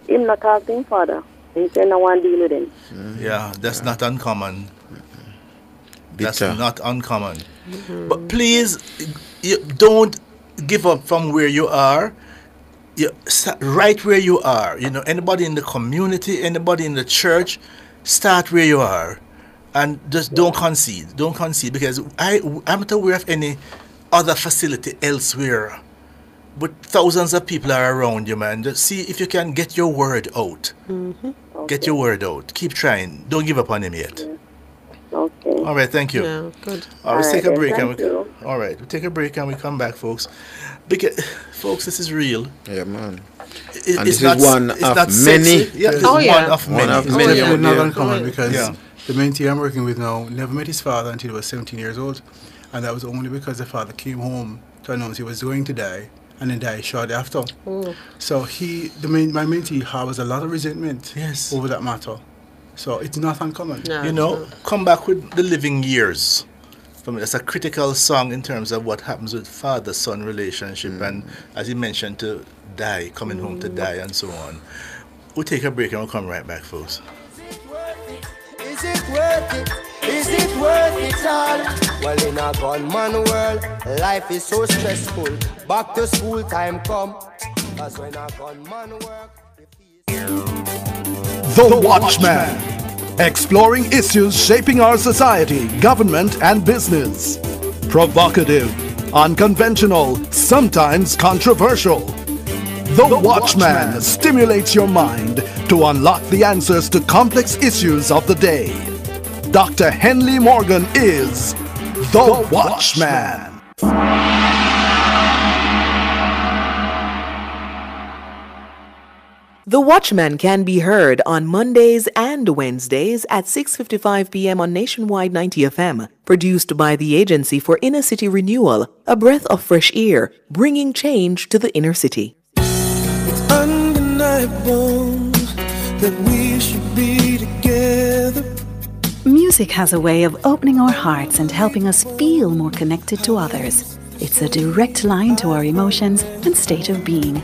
Him not talk to him father. He said, no one to deal with him. Mm-hmm. Yeah, that's not uncommon. Mm-hmm. That's not uncommon. But please, you don't give up from where you are. You right where you are. You know, anybody in the community, anybody in the church, start where you are, and just don't concede. Don't concede because I I'm not aware of any other facility elsewhere. But thousands of people are around you, man. Just see if you can get your word out. Mm-hmm. Get your word out. Keep trying. Don't give up on him yet. Mm-hmm. Okay. All right, thank you. Yeah, good. All right, let's take a break then, and thank we you. all right, we take a break and we come back, folks. Because, folks, this is real. Yeah, man. It- And it's this not, is one it's of not many. Sexy. Yeah, Yes. it's Oh, one of One many. of It's many. definitely not uncommon because Yeah. the mentee I'm working with now never met his father until he was 17 years old, and that was only because the father came home to announce he was going to die, and then died shortly after. So he, the main, my mentee, harbors a lot of resentment Yes. over that matter. So it's not uncommon. No, you know, come back with the living years. For me, that's a critical song in terms of what happens with father-son relationship, and mm. as you mentioned, to die, coming home to mm. die, and so on. We'll take a break and we'll come right back, folks. Is it worth it? Is it worth it all? Well, in a gunman world, life is so stressful. Back to school time come. Cause when a gunman work, The Watchman. Exploring issues shaping our society, government, and business. Provocative, unconventional, sometimes controversial. The Watchman stimulates your mind to unlock the answers to complex issues of the day. Dr. Henley Morgan is The Watchman. The Watchman can be heard on Mondays and Wednesdays at 6:55 p.m. on Nationwide 90 FM, produced by the Agency for Inner City Renewal, a breath of fresh air, bringing change to the inner city. undeniable that we should be together. Music has a way of opening our hearts and helping us feel more connected to others. It's a direct line to our emotions and state of being.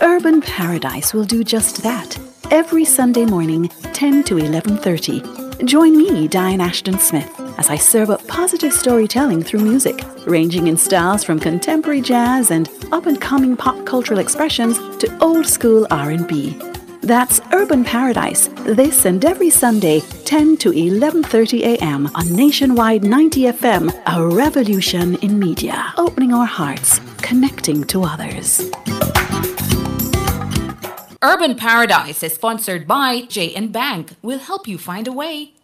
Urban Paradise will do just that. Every Sunday morning, 10 to 11:30. Join me, Diane Ashton Smith, as I serve up positive storytelling through music, ranging in styles from contemporary jazz and up-and-coming pop cultural expressions to old-school R&B. That's Urban Paradise, this and every Sunday, 10 to 11:30 a.m. on Nationwide 90 FM, a revolution in media, opening our hearts, connecting to others. Urban Paradise is sponsored by J&N Bank. We'll help you find a way.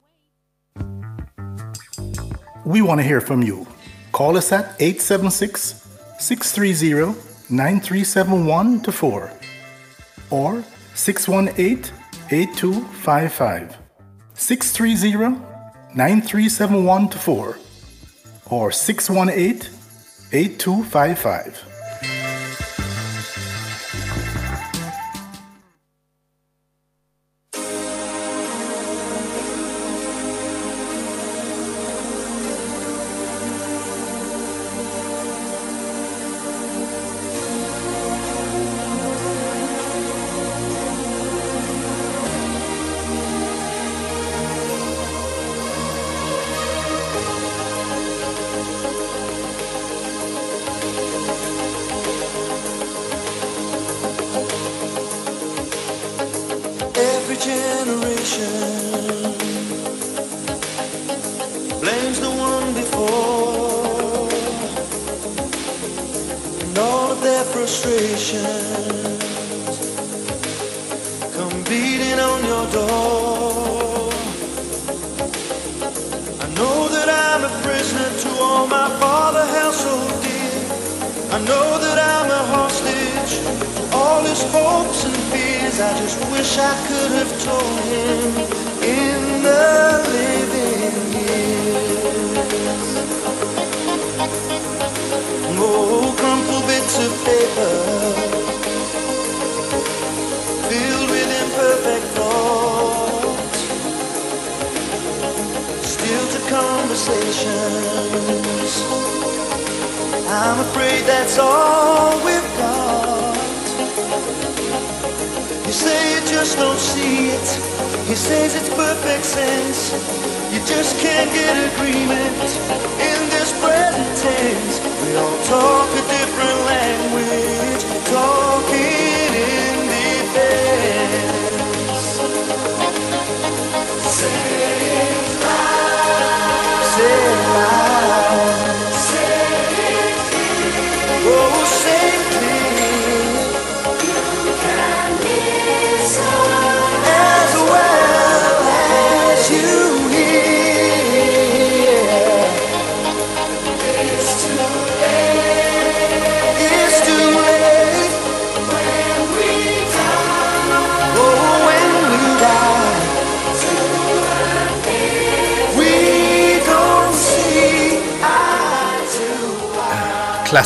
We want to hear from you. Call us at 876 630 9371 to 4 or 618 8255. 630 9371 to 4 or 618 8255.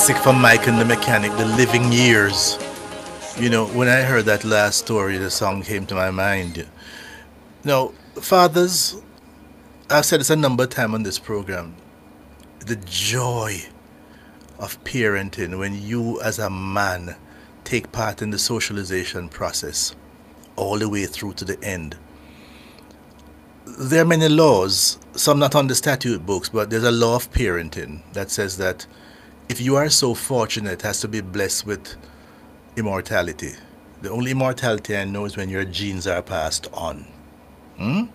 Classic from Mike and the Mechanic, The Living Years. You know, when I heard that last story, the song came to my mind. Now, fathers, I've said this a number of times on this program. The joy of parenting when you, as a man, take part in the socialization process all the way through to the end. There are many laws, some not on the statute books, but there's a law of parenting that says that if you are so fortunate as to be blessed with immortality, the only immortality I know is when your genes are passed on. Hmm?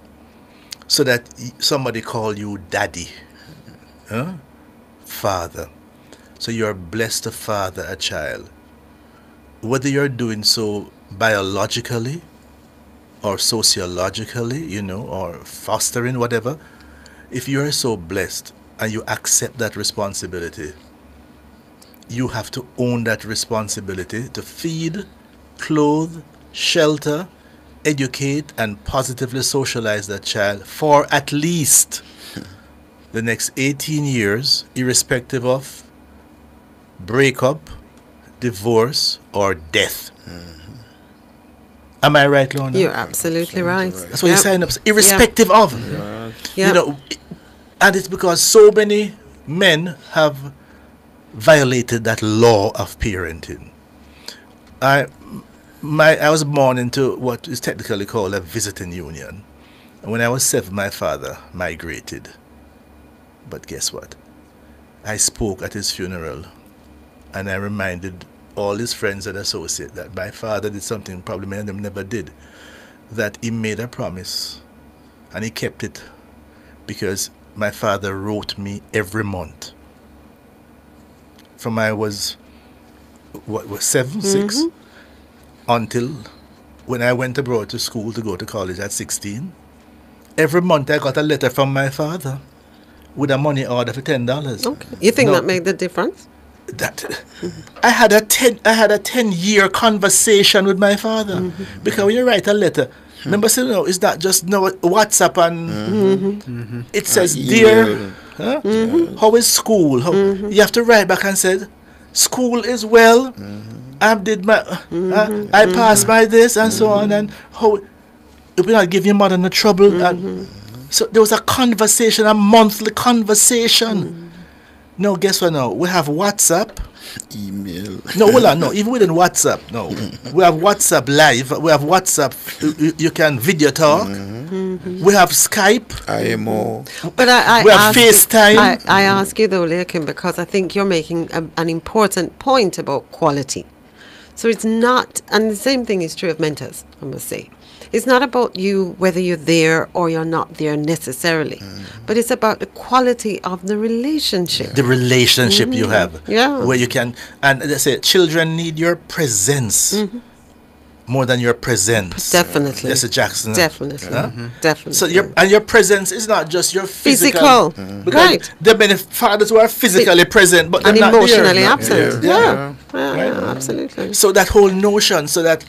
So that somebody call you daddy, huh? father. So you're blessed to father a child. Whether you're doing so biologically or sociologically, you know, or fostering, whatever, if you are so blessed and you accept that responsibility, you have to own that responsibility to feed, clothe, shelter, educate, and positively socialize that child for at least the next 18 years, irrespective of breakup, divorce, or death. Mm-hmm. Am I right, Lorna? You're absolutely right. That's what you Yep. sign up, irrespective of. Yeah. You know, and it's because so many men have violated that law of parenting. I, my, I was born into what is technically called a visiting union. And when I was seven, my father migrated. But guess what? I spoke at his funeral and I reminded all his friends and associates that my father did something probably many of them never did. That he made a promise and he kept it because my father wrote me every month. From I was what was 7 six Mhm. until when I went abroad to school to go to college at sixteen. Every month I got a letter from my father with a money order for ten dollars. Okay. You think that made the difference? that I had a ten I had a ten year conversation with my father because when you write a letter, remember saying no, it's not just no WhatsApp and Mm-hmm. it says Uh, dear, email. huh? Mm-hmm. how is school? How, mm-hmm. You have to write back and say school is well. Mm-hmm. I did my uh, I passed by this and so on and how it will not give your mother no trouble and so there was a conversation, a monthly conversation. No, guess what now? We have WhatsApp. Email. No, hold on, no. Even within WhatsApp, no. Mm-hmm. We have WhatsApp live. We have WhatsApp. You, you- you can video talk. Mm-hmm. We have Skype. IMO. But I, I We have ask you- FaceTime. I, I ask you though, Leachim, because I think you're making a, an important point about quality. So it's not, and the same thing is true of mentors, I must say. It's not about you whether you're there or you're not there necessarily, mm. but it's about the quality of the relationship. The relationship you Mhm. have. Yeah. Where you can, and they say children need your presence mm-hmm. more than your presence. Definitely. Yes, Jackson. Definitely. Huh? Mm-hmm. Definitely. So your and your presence is not just your physical. Physical. Mm. Because Right. there are many fathers who are physically present but and they're not there. emotionally absent. Yeah. Yeah. Yeah, yeah, absolutely. So that whole notion, so that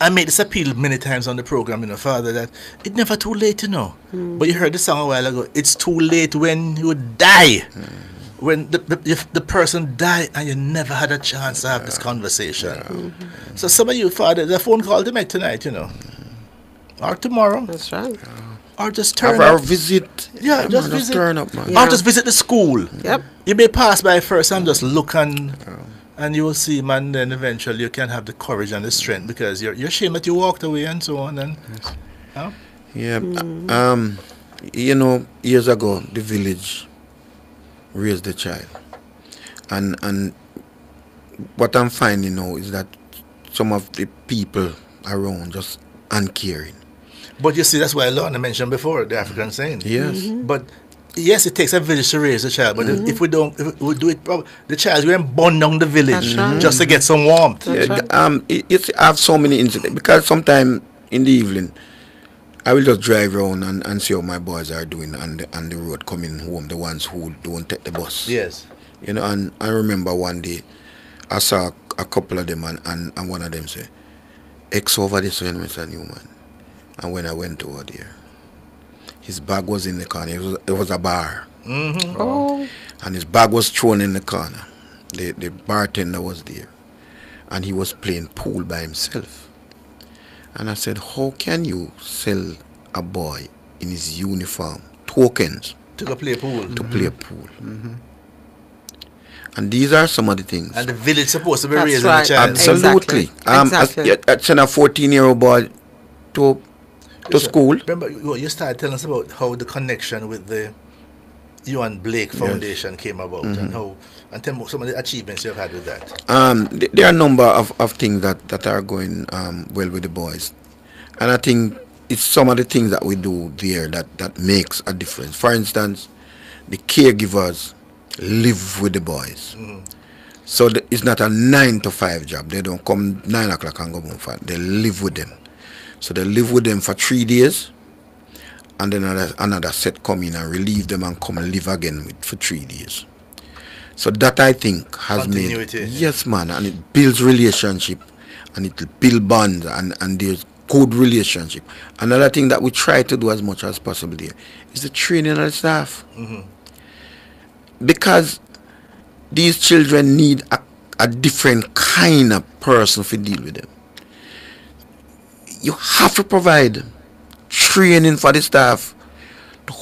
I made this appeal many times on the program, you know, Father, that it's never too late, you know. Mm. But you heard the song a while ago. It's too late when you die. When the, the, if the person died and you never had a chance to have this conversation. Mm-hmm. So some of you, Father, the phone call to make tonight, you know. Or tomorrow. That's right. Or just turn our up. visit. Yeah, just visit. turn up, man. Or just visit the school. Yep. You may pass by first and just look and and you will see, man. Then eventually you can have the courage and the strength because you're you're ashamed that you walked away and so on. And huh? Yeah. Um, you know, years ago, the village raised the child, and and what I'm finding now is that some of the people around just uncaring. But you see, that's why Lorna mentioned before the African saying. Yes. Mhm. But yes, it takes a village to raise a child. But if- Mhm. if we don't, if we do it, proper, the child's going to burn down the village That's right. just to get some warmth. Yeah, um, it, it's, I have so many incidents because sometimes in the evening, I will just drive around and, and see how my boys are doing on the, on the road coming home, the ones who don't take the bus. Yes. You know, and I remember one day I saw a couple of them and, and, and one of them say, X over this way, Mr. Newman. And when I went over there, his bag was in the corner. It was, it was a bar. Mhm. Oh. And his bag was thrown in the corner. The, the bartender was there. And he was playing pool by himself. And I said, How can you sell a boy in his uniform tokens To go play pool. to play pool? And these are some of the things. And the village supposed to be That's raising right. the child. Absolutely. Um, as- Exactly. yeah, uh, send a 14 year old boy to to Listen, school. Remember, you you started telling us about how the connection with the Yohan Blake Yes. Foundation came about and Mhm. how and tell me some of the achievements you've had with that. Um, th- there are a number of, of things that, that are going um, well with the boys. And I think it's some of the things that we do there that, that makes a difference. For instance, the caregivers live with the boys. So the, it's not a nine to five job. They don't come nine o'clock and go home. They live with them. So they live with them for three days, and then another, another set come in and relieve them and come and live again with, for three days. So that I think has Continuity. made yes, man, and it builds relationship, and it build bonds, and and there's good relationship. Another thing that we try to do as much as possible there is the training of the staff Mhm. because these children need a, a different kind of person to deal with them. You have to provide training for the staff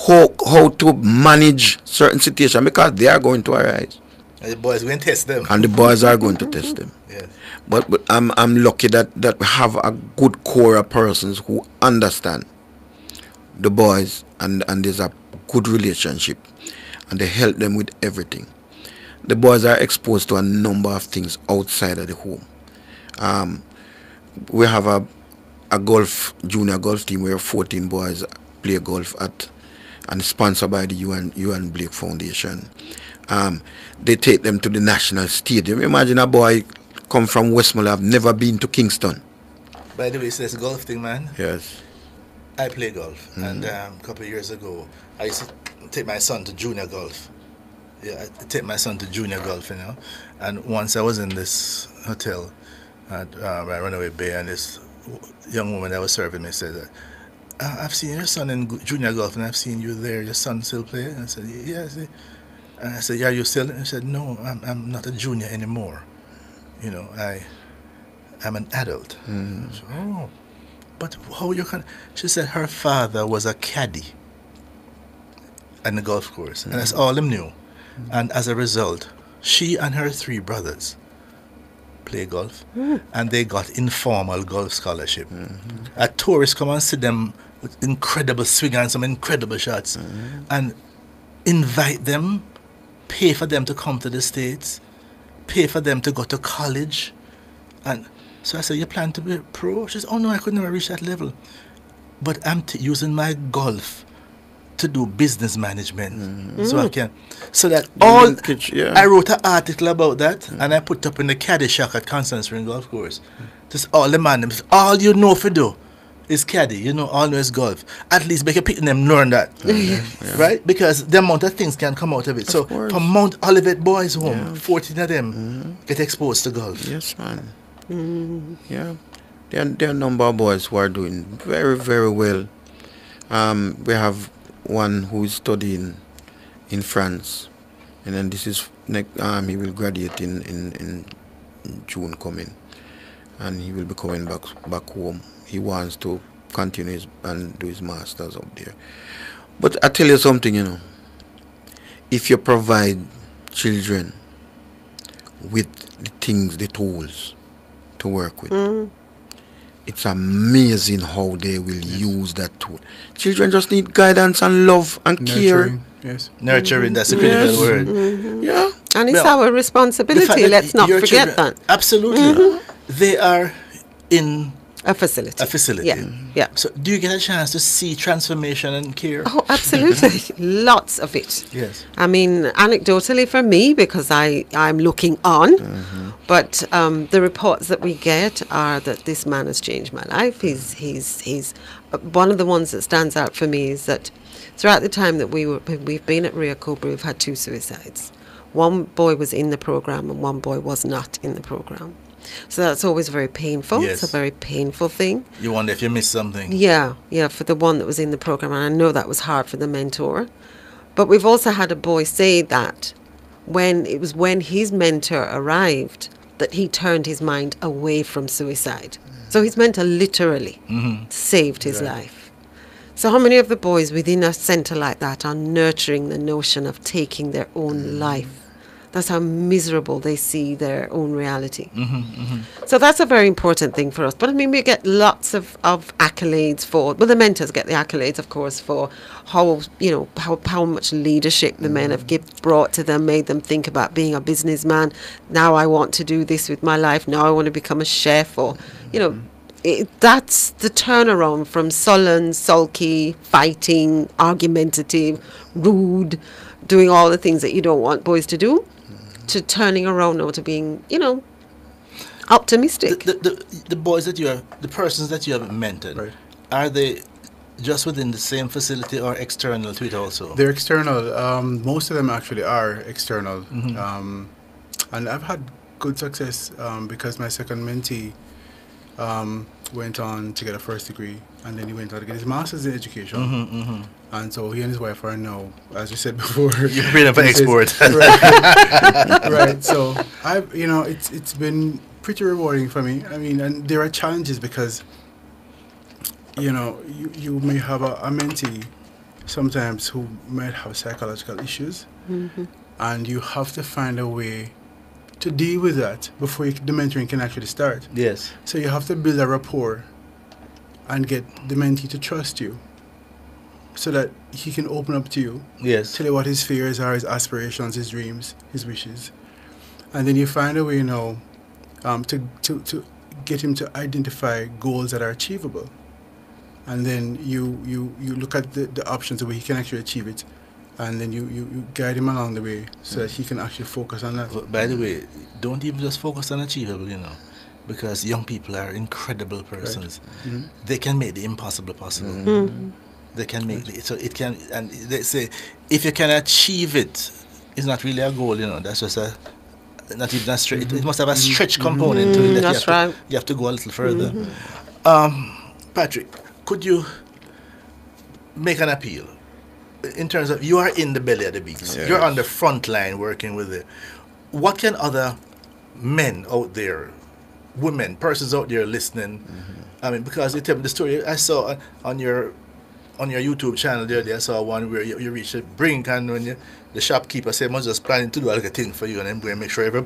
how, how to manage certain situations because they are going to arise And the boys going to test them. and the boys are going to test them. Yes. But, but I'm, I'm lucky that, that we have a good core of persons who understand the boys and, and there's a good relationship and they help them with everything. The boys are exposed to a number of things outside of the home. Um, we have a, a golf, junior golf team where 14 boys play golf at and sponsored by the UN, Yohan Blake Foundation. Um, they take them to the national stadium. Imagine a boy come from Westmoreland, have never been to Kingston. By the way, it's this golf thing, man. Yes. I play golf, Mm-hmm. and um, a couple of years ago, I used to take my son to junior golf. Yeah, I take my son to junior golf, you know. And once I was in this hotel at uh, Runaway Bay, and this young woman that was serving me said, that, "I've seen your son in junior golf, and I've seen you there. Your son still play?" And I said, "Yes." And I said, "Yeah, you still?" And she said, "No, I'm, I'm not a junior anymore. You know, I, I'm an adult." Mhm. So, oh, but how you can? She said her father was a caddy in the golf course, and that's all him knew. And as a result, she and her three brothers play golf, and they got informal golf scholarship. A tourist come and see them with incredible swing and some incredible shots, and invite them, pay for them to come to the states, pay for them to go to college, and so I said, "You plan to be pro?" She said, "Oh no, I could never reach that level, but I'm t- using my golf to do business management, so I Mm. can." So that all linkage, yeah. I wrote an article about that, and I put up in the caddy shack at Constant Spring Golf Course. Just all the man, all you know for do is caddy. You know, all know is golf. At least make a pick them learn that, right? Because the amount of things can come out of it. so from Mount Olivet boys home, fourteen of them get exposed to golf. Yes, man. Yeah. There are, there are a number of boys who are doing very, very well. Um, we have one who is studying in France, and then this is next. Um, he will graduate in, in, in June coming, and he will be coming back back home. He wants to continue his, and do his masters up there. But I tell you something, you know. If you provide children with the things, the tools to work with. Mm. It's amazing how they will use that tool. Children just need guidance and love and Nurturing, care. yes. Nurturing, that's a critical word. Yeah. And it's Well, our responsibility. Let's not forget children- that. Absolutely. Mhm. They are in a facility. A facility. Yeah. Yeah. So do you get a chance to see transformation and care? Oh, absolutely. Lots of it. Yes. I mean, anecdotally for me, because I, I'm looking on, but um, the reports that we get are that this man has changed my life. He's, he's, he's, uh, one of the ones that stands out for me is that throughout the time that we were, we've been at Rio Cobre, we've had two suicides. One boy was in the program and one boy was not in the program. So that's always very painful. It's a very painful thing. You wonder if you missed something. Yeah, yeah, for the one that was in the program, and I know that was hard for the mentor. But we've also had a boy say that when it was when his mentor arrived that he turned his mind away from suicide. So his mentor literally Mhm. saved his life. So how many of the boys within a centre like that are nurturing the notion of taking their own life? That's how miserable they see their own reality. Mm-hmm, mm-hmm. So that's a very important thing for us. But I mean, we get lots of, of accolades for, well, the mentors get the accolades, of course, for how, you know, how, how much leadership the men mm-hmm. have give, brought to them, made them think about being a businessman. Now I want to do this with my life. Now I want to become a chef or, you know, it, that's the turnaround from sullen, sulky, fighting, argumentative, rude, doing all the things that you don't want boys to do, to turning around or to being, you know, optimistic. The, the, the, the boys that you have, the persons that you have mentored, are they just within the same facility or external to it also? They're external. Um, most of them actually are external. Mhm. Um, and I've had good success um, because my second mentee um, went on to get a first degree and then he went on to get his master's in education. Mhm, mhm. And so he and his wife are now, as you said before, You bring them for this export. right. right. So I've, you know, it's it's been pretty rewarding for me. I mean, and there are challenges because, you know, you, you may have a, a mentee sometimes who might have psychological issues, Mhm. and you have to find a way to deal with that before you, the mentoring can actually start. Yes. So you have to build a rapport and get the mentee to trust you so that he can open up to you. Yes. Tell you what his fears are, his aspirations, his dreams, his wishes. And then you find a way now um, to, to, to get him to identify goals that are achievable. And then you, you, you look at the, the options where he can actually achieve it. And then you, you, you guide him along the way so that he can actually focus on that. But by the way, don't even just focus on achievable, you know, because young people are incredible persons. Mhm. They can make the impossible possible. Mhm. They can make the, so it can, and they say if you can achieve it, it's not really a goal, you know. That's just a not even a stretch. It, it must have a stretch component to it. Mhm, That that's you have right. To, you have to go a little further. Mhm. Um, Patrick, could you make an appeal in terms of you are in the belly of the beast? You're on the front line working with it. What can other men out there, women, persons out there listening? I mean, because you tell me the story I saw on, on your on your YouTube channel the other day, I saw one where you, you reached the brink and when you, the shopkeeper said, "I'm just planning to do a little thing for you and then go and make sure every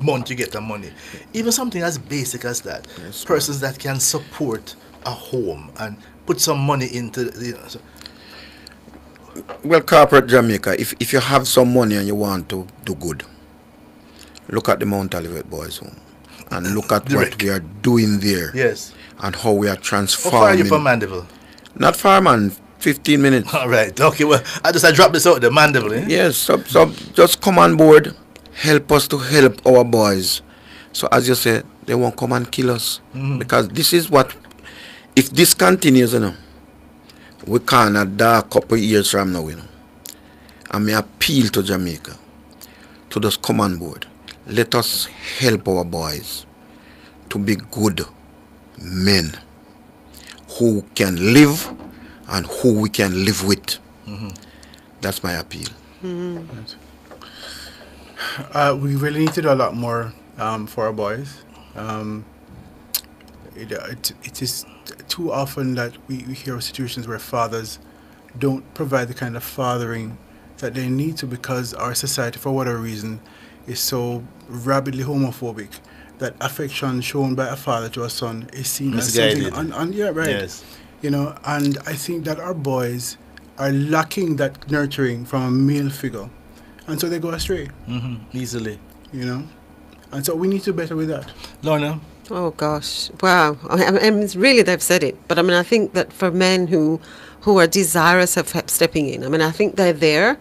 month you get the money." Even something as basic as that, persons that can support a home and put some money into the, you know, so- Well, corporate Jamaica, if, if you have some money and you want to do good, look at the Mount Olivet Boys Home and look at what we are doing there. Yes. And how we are How transforming. far are you from Mandeville? Not far, man. 15 minutes. All right. Okay. Well, I just I dropped this out the Mandeville. Eh? Yes, so, so just come on board, help us to help our boys. So as you said, they won't come and kill us. Mhm. Because this is what, if this continues, you know, we can't a dark couple years from now, you know. I me appeal to Jamaica to just come on board. Let us help our boys to be good men who can live and who we can live with. Mhm. That's my appeal. Uh, we really need to do a lot more um, for our boys. Um, it, uh, it, it is too often that we, we hear of situations where fathers don't provide the kind of fathering that they need to because our society, for whatever reason, is so rabidly homophobic that affection shown by a father to a son is seen as something Misguided. un, un, yeah right Yes. you know and I think that our boys are lacking that nurturing from a male figure and so they go astray hmm Easily. you know and so we need to better with that Lorna Oh gosh, wow! I, I mean, really, they've said it. But I mean, I think that for men who who are desirous of stepping in, I mean, I think they're there.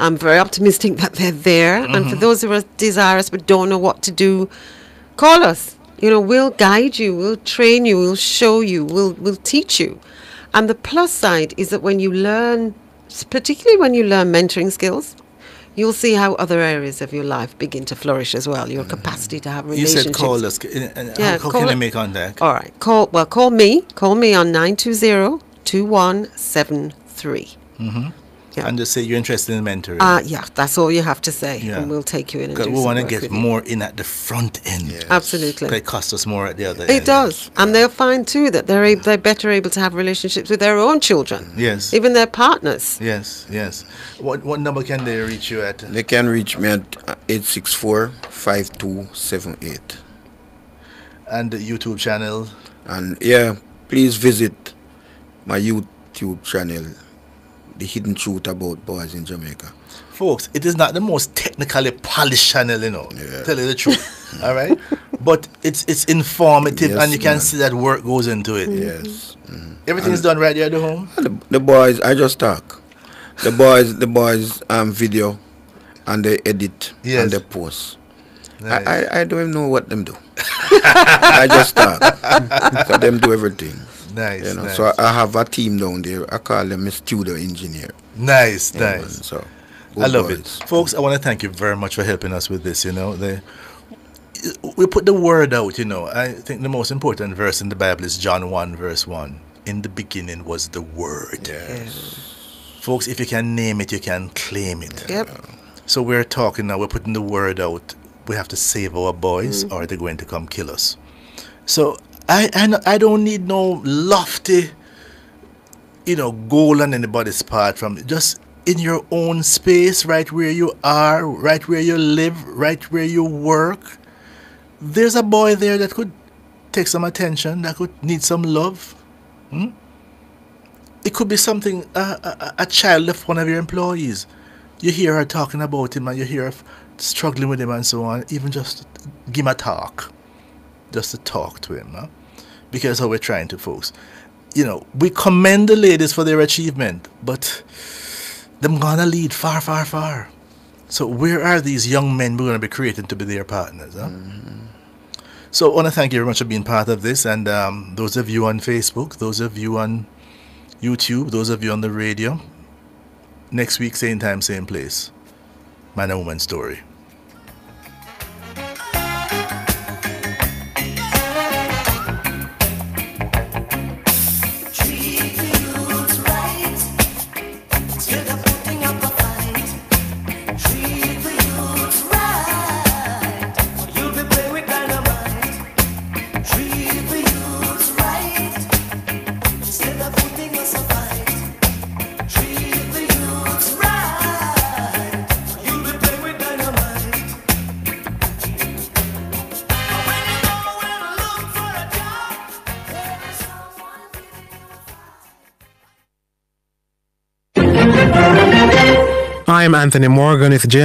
I'm very optimistic that they're there. And for Mhm. those who are desirous but don't know what to do, call us. You know, we'll guide you, we'll train you, we'll show you, we'll we'll teach you. And the plus side is that when you learn, particularly when you learn mentoring skills, you'll see how other areas of your life begin to flourish as well. Your capacity to have Mm-hmm. you relationships. said call us. C- Yeah, how, can I make on that? All right. Call well, call me. Call me on 920-2173. Mm-hmm. And just say you're interested in mentoring. Uh yeah, that's all you have to say. Yeah. And we'll take you in Because we want to get more in at the front end. Absolutely. It costs us more at the other end. It does. And they'll find too that they're ab- they're better able to have relationships with their own children. Yes. Even their partners. Yes, yes. What what number can they reach you at? They can reach me at uh, 864 5278. And the YouTube channel? And yeah, please visit my YouTube channel, The Hidden Truth About Boys in Jamaica. Folks, it is not the most technically polished channel, you know. Yeah. Tell you the truth. all right? But it's it's informative Yes, and you can man. see that work goes into it. Yes. Everything is And- done right here at the home? The, the boys, I just talk. The boys, the boys um video, and they edit Yes. and they post. Nice. I, I I don't even know what them do. I just talk. so them do everything. Nice, You know. nice. So I, I have a team down there. I call them a studio engineer. Nice, Yeah, nice. man, so I love boys. it. Folks, I want to thank you very much for helping us with this, you know. The, we put the word out, you know. I think the most important verse in the Bible is John 1, verse 1. In the beginning was the Word. Yes. Folks, if you can name it, you can claim it. Yep. So we're talking now, we're putting the word out. We have to save our boys Mhm. or they're going to come kill us. So I, I, I don't need no lofty, you know, goal on anybody's part from just in your own space, right where you are, right where you live, right where you work. There's a boy there that could take some attention, that could need some love. Hmm? It could be something, uh, a, a- child left one of your employees. You hear her talking about him and you hear her struggling with him and so on. Even just give him a talk. Just to talk to him. Huh? Because how we're trying to, folks. You know, we commend the ladies for their achievement, but them gonna lead far, far, far. So where are these young men we're gonna be creating to be their partners? Huh? So I want to thank you very much for being part of this, and um, those of you on Facebook, those of you on YouTube, those of you on the radio. Next week, same time, same place. Man and Woman Story. I'm Anthony Morgan with J.